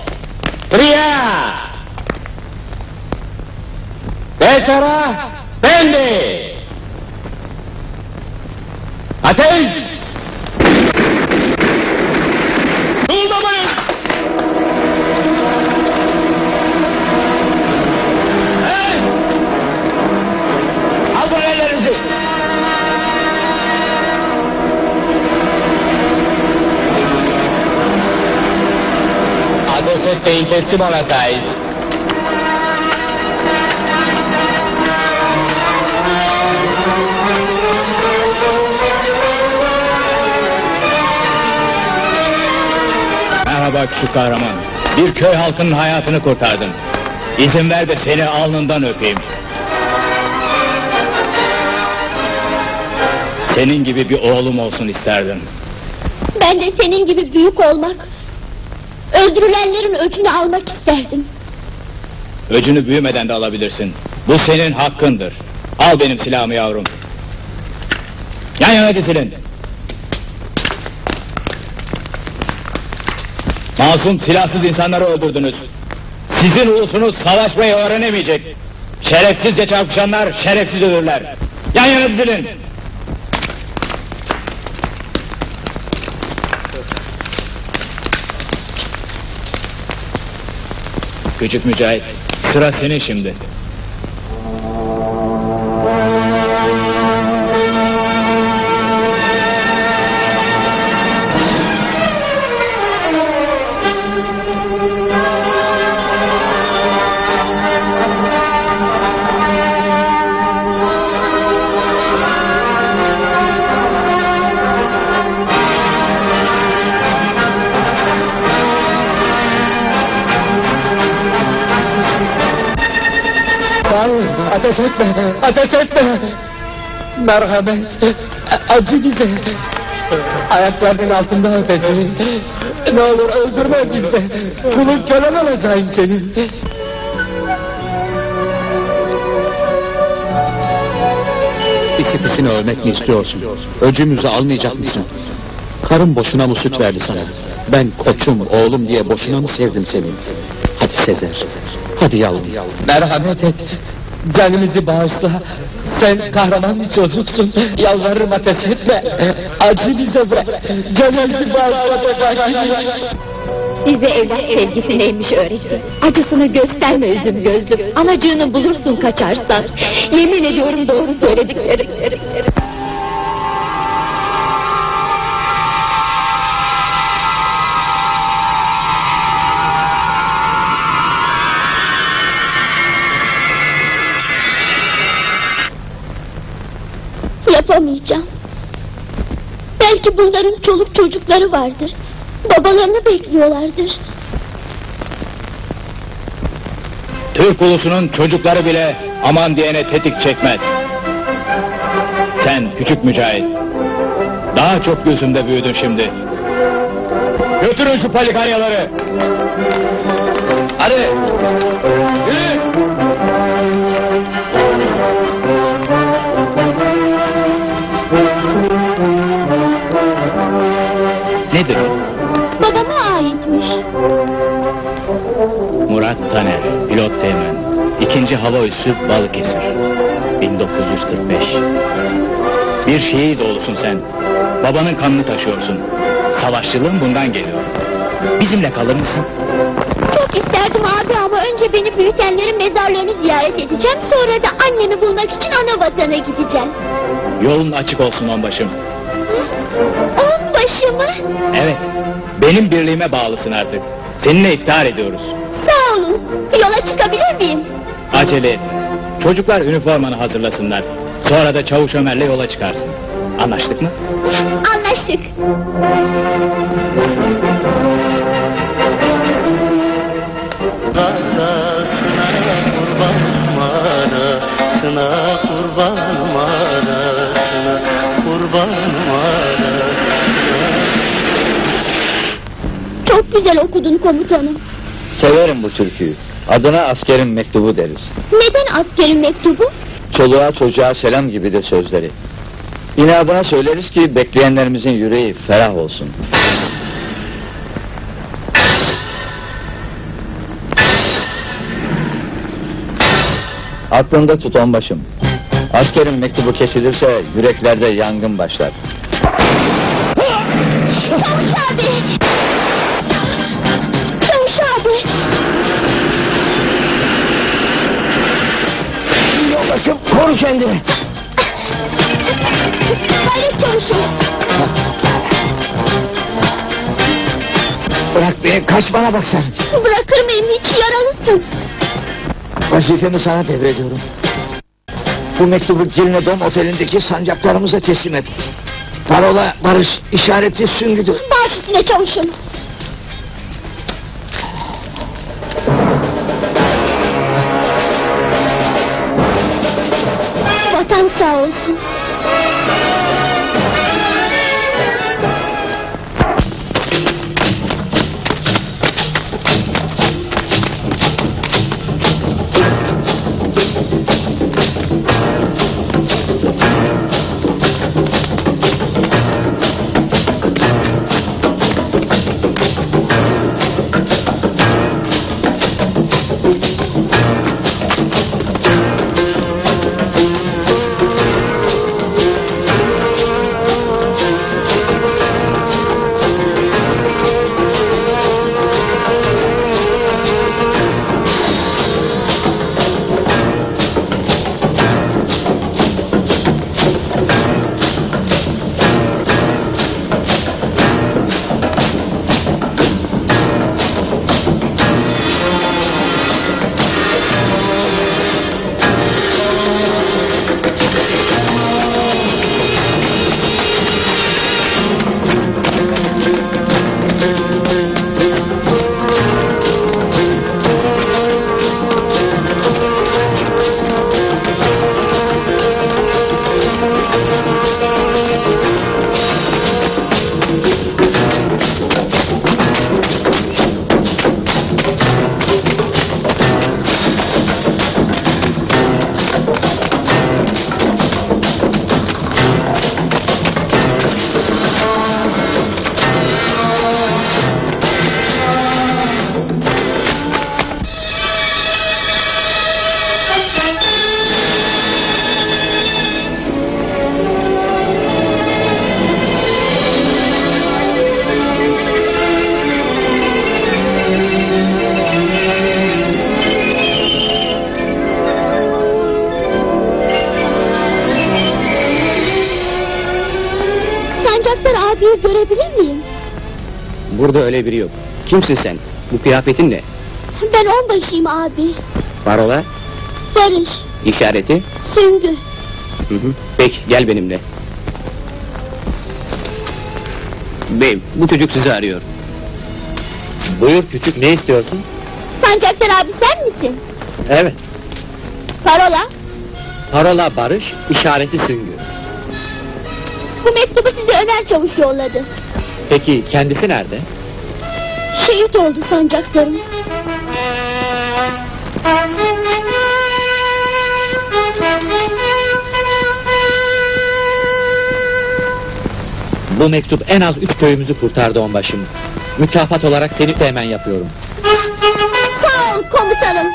Priya! Beşara! Bendi! Ateş! Etmeyin teslim olasayız. Merhaba küçük kahraman. Bir köy halkının hayatını kurtardın. İzin ver de seni alnından öpeyim. Senin gibi bir oğlum olsun isterdim. Ben de senin gibi büyük olmak, öldürülenlerin öcünü almak isterdim. Öcünü büyümeden de alabilirsin. Bu senin hakkındır. Al benim silahımı yavrum. Yan yana dizilin. Masum silahsız insanları öldürdünüz. Sizin ulusunuz savaşmayı öğrenemeyecek. Şerefsizce çarpışanlar şerefsiz ölürler. Yan yana dizilin. Küçük Mücahit, sıra senin şimdi. Ateş etme, ateş etme. Merhamet, acı bize. Ayaklarının altında öpesin. Ne olur öldürme bizi. Kulun kölen olacağım senin. İki pisini ölmek mi istiyorsun? Öcümüzü almayacak mısın? Karım boşuna mı süt verdi sana? Ben koçum, oğlum diye boşuna mı sevdim seni? Hadi Sezer, hadi yavrum. Merhamet et, canımızı bağışla. Sen kahraman bir çocuksun. Yalvarırım ateş etme. Acı bize bırak. Canımızı bağışla. Bize evlat sevgisi neymiş öğretti. Acısını gösterme üzüm gözlüm. Anacığını bulursun kaçarsan. Yemin ediyorum doğru söylediklerim. Yapamayacağım. Belki bunların çoluk çocukları vardır. Babalarını bekliyorlardır. Türk ulusunun çocukları bile aman diyene tetik çekmez. Sen küçük mücahit. Daha çok gözümde büyüdün şimdi. Götürün şu palikaryaları. Hadi. Pilot teğmen. İkinci hava üssü Balıkesir. 1945. Bir şehit oğlusun sen. Babanın kanını taşıyorsun. Savaşçılığın bundan geliyor. Bizimle kalır mısın? Çok isterdim abi ama önce beni büyütenlerin mezarlarını ziyaret edeceğim. Sonra da annemi bulmak için ana vatana gideceğim. Yolun açık olsun onbaşım. Onbaşı mı? Evet, benim birliğime bağlısın artık. Seninle iftihar ediyoruz. Sağ olun. Yola çıkabilir miyim? Acele et. Çocuklar üniformanı hazırlasınlar. Sonra da Çavuş Ömer'le yola çıkarsın. Anlaştık mı? Anlaştık. Arasına kurbanım arasına kurbanım arasına Çok güzel okudun komutanım. Severim bu türküyü. Adına askerin mektubu deriz. Neden askerin mektubu? Çoluğa çocuğa selam gibi de sözleri. İnadına söyleriz ki bekleyenlerimizin yüreği ferah olsun. Aklında tut onbaşım. Askerin mektubu kesilirse yüreklerde yangın başlar. Çavuş abi! Koru kendini. Halit çavuşum! Bırak beni kaç bana bak sen. Bırakır mıyım hiç yaralısın? Vazifemi sana devrediyorum. Bu mektubu Girnedom otelindeki sancaklarımıza teslim et. Parola barış işareti süngüdür. Baş üstüne çavuşum. Vatan sağ Sancaktar abiyi görebilir miyim? Burada öyle biri yok. Kimsin sen? Bu kıyafetin ne? Ben onbaşıyım abi. Parola, Barış, işareti. Süngü. Hı hı. Peki gel benimle. Beyim bu çocuk sizi arıyor. Buyur küçük ne istiyorsun? Sancaktar abi sen misin? Evet. Parola, Parola barış, işareti süngü. Bu mektubu size Ömer Çavuş yolladı. Peki kendisi nerede? Şehit oldu sancaktarım. Bu mektup en az üç köyümüzü kurtardı onbaşım. Mükafat olarak seni teğmen yapıyorum. Sağ ol komutanım.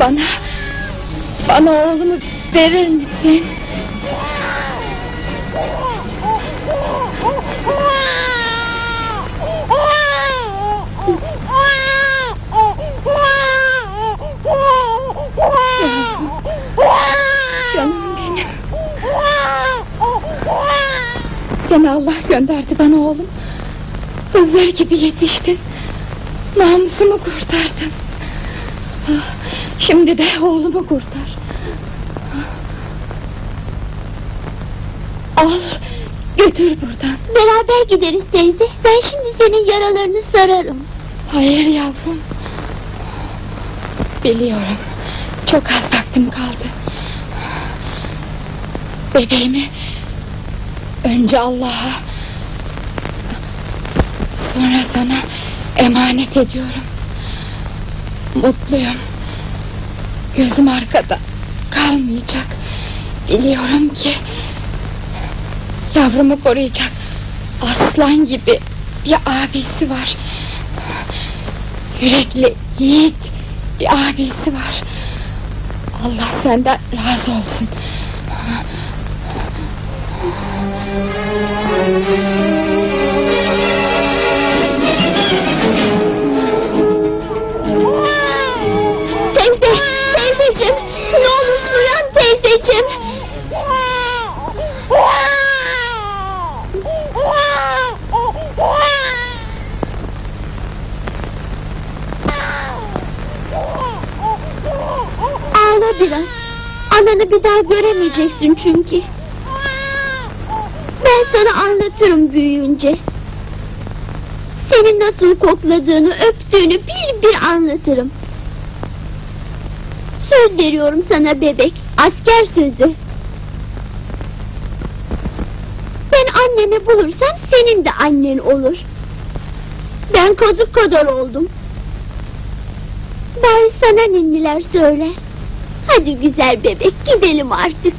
Bana, bana oğlumu verir misin? Canım benim. Seni Allah gönderdi bana oğlum. Kızlar gibi yetiştin. Namusumu kurtardın. Ah, Şimdi de oğlumu kurtar. Al, götür buradan. Beraber gideriz teyze. Ben şimdi senin yaralarını sararım. Hayır yavrum. Biliyorum. Çok az vaktim kaldı. Bebeğimi önce Allah'a sonra sana emanet ediyorum. Mutluyum. Gözüm arkada kalmayacak. Biliyorum ki yavrumu koruyacak aslan gibi bir abisi var. Yürekli, yiğit bir abisi var. Allah senden razı olsun. Teyze, uyan teyzeciğim. Ağla biraz. Ananı bir daha göremeyeceksin çünkü. Ben sana anlatırım büyüyünce. Senin nasıl kokladığını, öptüğünü bir bir anlatırım. Söz veriyorum sana bebek, asker sözü. Ben annemi bulursam senin de annen olur. Ben kazık kadar oldum. Bari sana ninniler söyle. Hadi güzel bebek gidelim artık.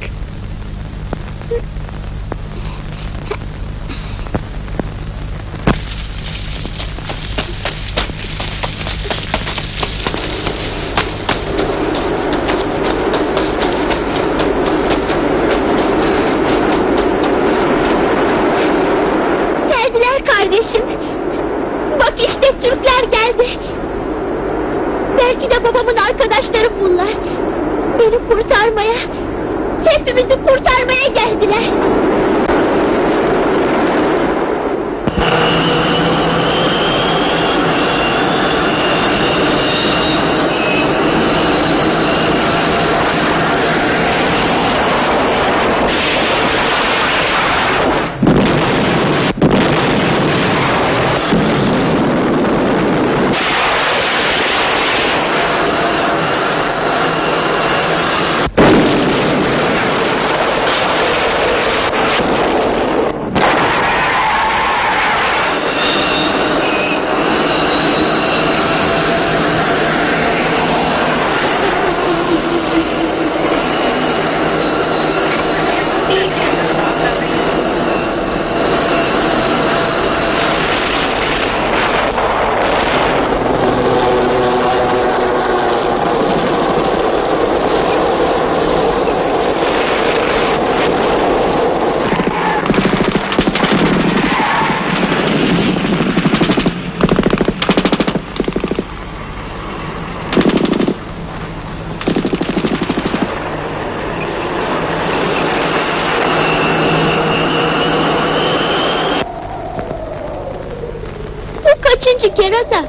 Kaçıncı kerata?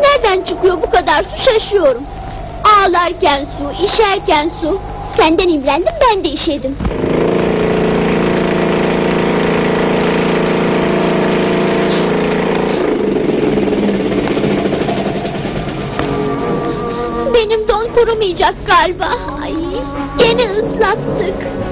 Nereden çıkıyor bu kadar su şaşıyorum. Ağlarken su, işerken su. Senden imrendim ben de işedim. Benim don kurumayacak galiba. Ay, gene ıslattık.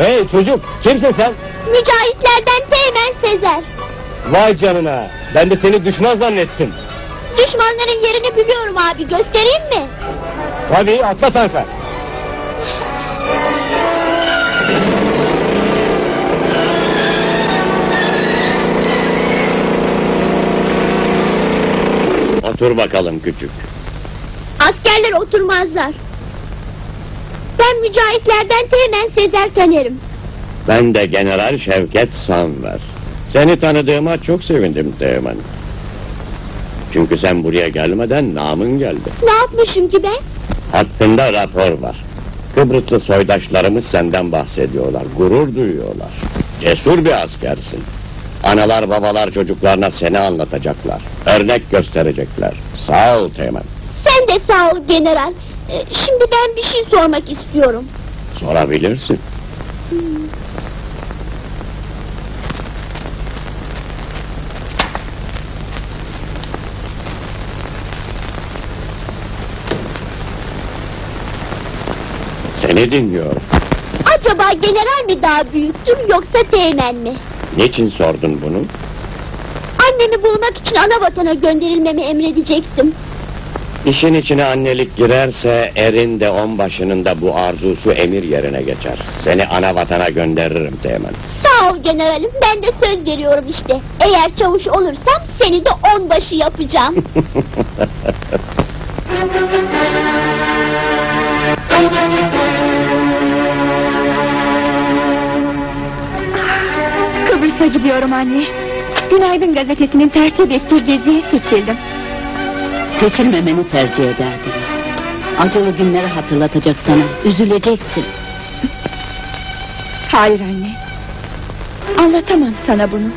Hey çocuk kimsin sen? Mücahitlerden Teğmen Sezer. Vay canına ben de seni düşman zannettim. Düşmanların yerini biliyorum abi göstereyim mi? Tabii atla tayfa. Otur bakalım küçük. Askerler oturmazlar. Ben mücahitlerden Teğmen Sezer tanırım. Ben de General Şevket Sanver. Seni tanıdığıma çok sevindim Teğmen. Çünkü sen buraya gelmeden namın geldi. Ne yapmışım ki ben? Hakkında rapor var. Kıbrıslı soydaşlarımız senden bahsediyorlar. Gurur duyuyorlar. Cesur bir askersin. Analar babalar çocuklarına seni anlatacaklar. Örnek gösterecekler. Sağ ol Teğmen. Sen de sağ ol general. Ee, Şimdi ben bir şey sormak istiyorum. Sorabilirsin. Seni dinliyorum. Acaba general mi daha büyüktür yoksa Teğmen mi? Niçin sordun bunu? Annemi bulmak için ana vatana gönderilmemi emredecektim. İşin içine annelik girerse erin de onbaşının da bu arzusu emir yerine geçer. Seni ana vatana gönderirim Teğmen. Sağ ol generalim ben de söz veriyorum işte. Eğer çavuş olursam seni de onbaşı yapacağım. Kıbrıs'a gidiyorum anne. Günaydın gazetesinin tertip ettiği geziye seçildim. Seçilmemeni tercih ederdim. Acılı günleri hatırlatacak sana. Üzüleceksin. Hayır anne. Anlatamam sana bunu.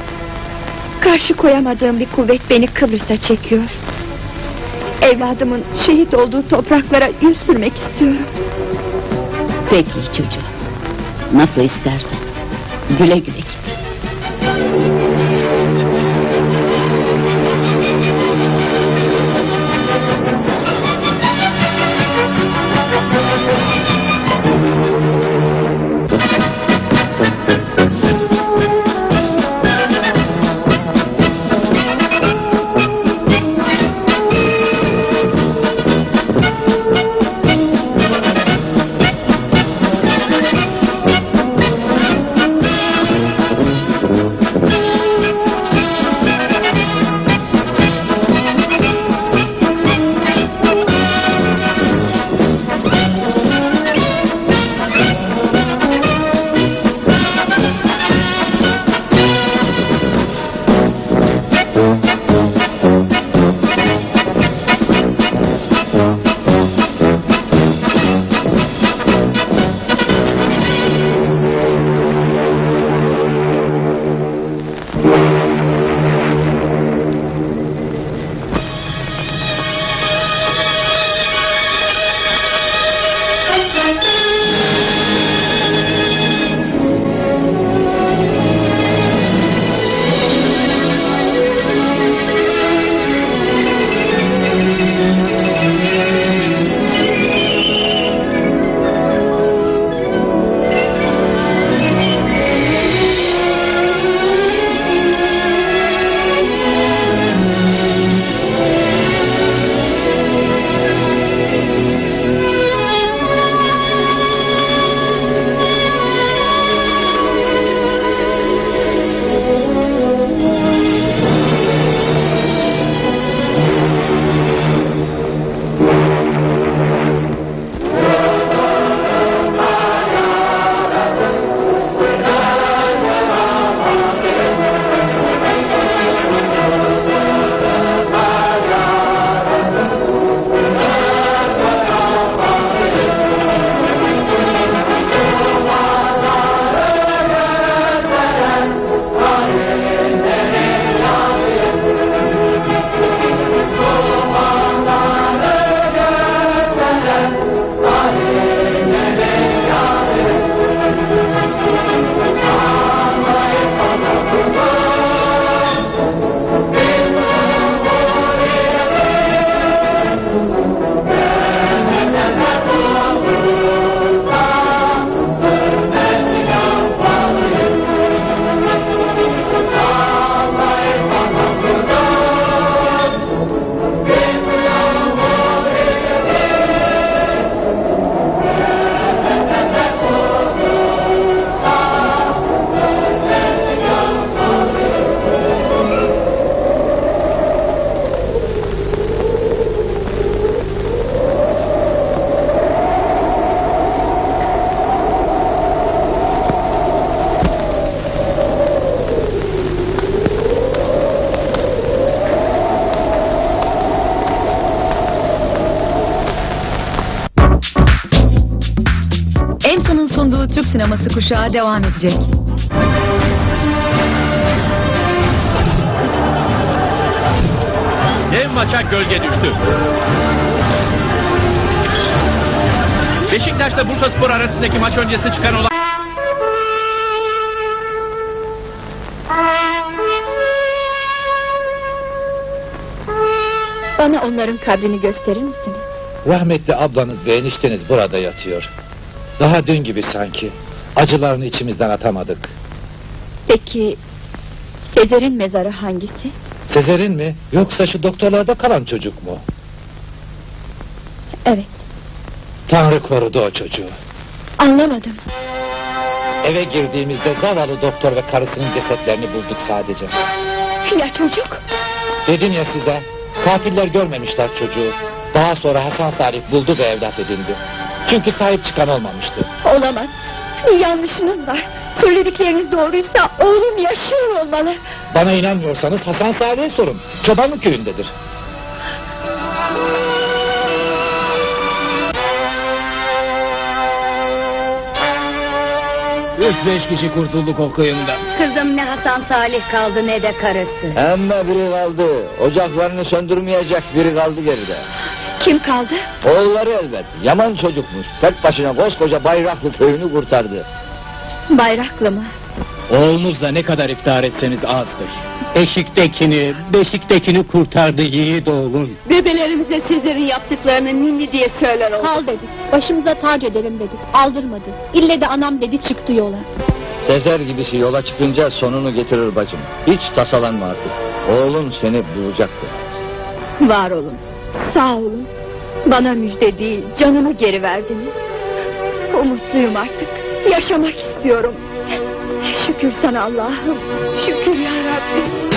Karşı koyamadığım bir kuvvet beni Kıbrıs'a çekiyor. Evladımın şehit olduğu topraklara yüz sürmek istiyorum. Peki çocuğum. Nasıl istersen. Güle güle git. Kuşağı devam edecek. Dev maça gölge düştü. Beşiktaş'ta Bursa Spor arasındaki maç öncesi çıkan olay... Bana onların kabrini gösterir misiniz? Rahmetli ablanız ve enişteniz burada yatıyor. Daha dün gibi sanki. Acılarını içimizden atamadık. Peki Sezer'in mezarı hangisi? Sezer'in mi yoksa şu doktorlarda kalan çocuk mu? Evet Tanrı korudu o çocuğu. anlamadım. Eve girdiğimizde zavallı doktor ve karısının cesetlerini bulduk sadece. Ya çocuk? Dedim ya size, katiller görmemişler çocuğu. Daha sonra Hasan Salih buldu ve evlat edindi. Çünkü sahip çıkan olmamıştı. Olamaz. Bir yanlışınız var. Söyledikleriniz doğruysa oğlum yaşıyor olmalı. Bana inanmıyorsanız Hasan Salih'e sorun. Çobanlı köyündedir. Üç beş kişi kurtulduk o kıyımdan. Kızım ne Hasan Salih kaldı ne de karısı. Ama biri kaldı. Ocaklarını söndürmeyecek biri kaldı geride. Kim kaldı? Oğulları elbet. Yaman çocukmuş. Tek başına koskoca Bayraklı köyünü kurtardı. Bayraklı mı? Oğlunuzla ne kadar iftihar etseniz azdır. Eşiktekini, beşiktekini kurtardı yiğit oğlun. Bebelerimize Sezer'in yaptıklarını ninni diye söyler oldu. Kal dedik. Başımıza tac edelim dedik. Aldırmadı. İlle de anam dedi çıktı yola. Sezer gibisi yola çıkınca sonunu getirir bacım. Hiç tasalanma artık. Oğlun seni bulacaktır. Var olun. Sağ olun. Bana müjde değil, canımı geri verdiniz. Umutluyum artık. Yaşamak istiyorum. Şükür sana Allah'ım. Şükür ya Rabbim.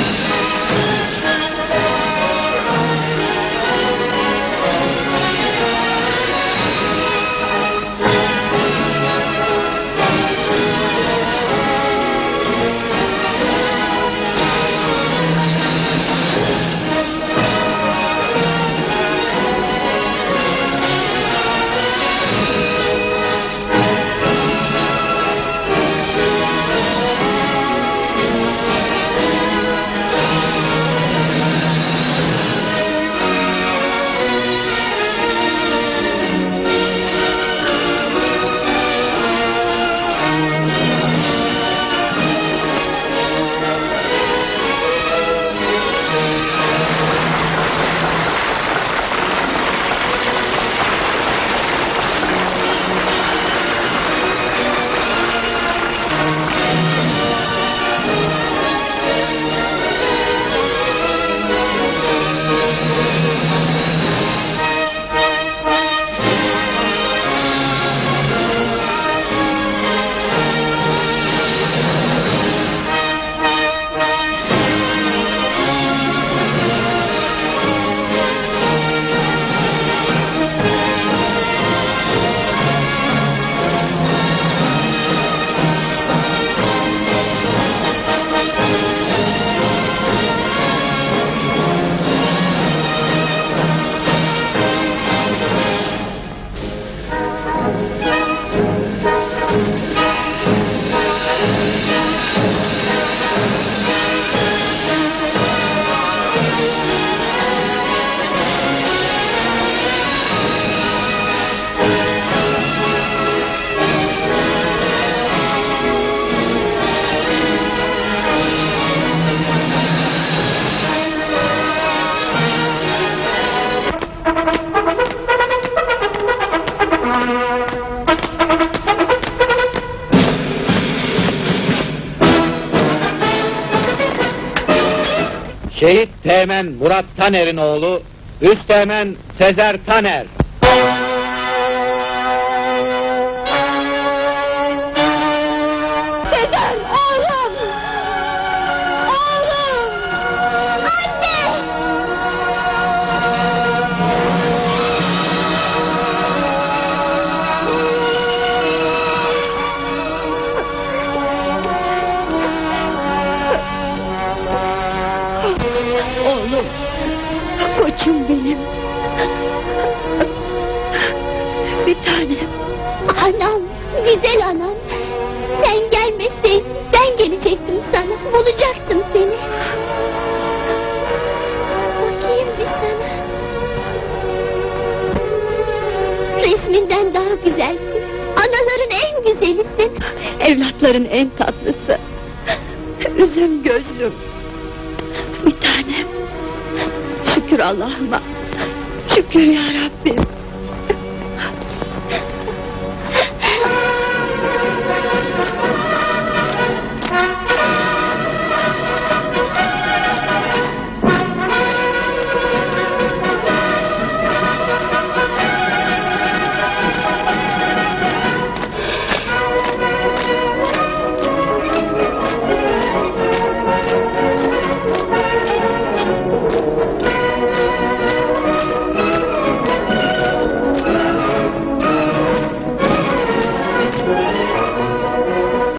Şehit Teğmen Murat Taner'in oğlu Üsteğmen Sezer Taner. Bir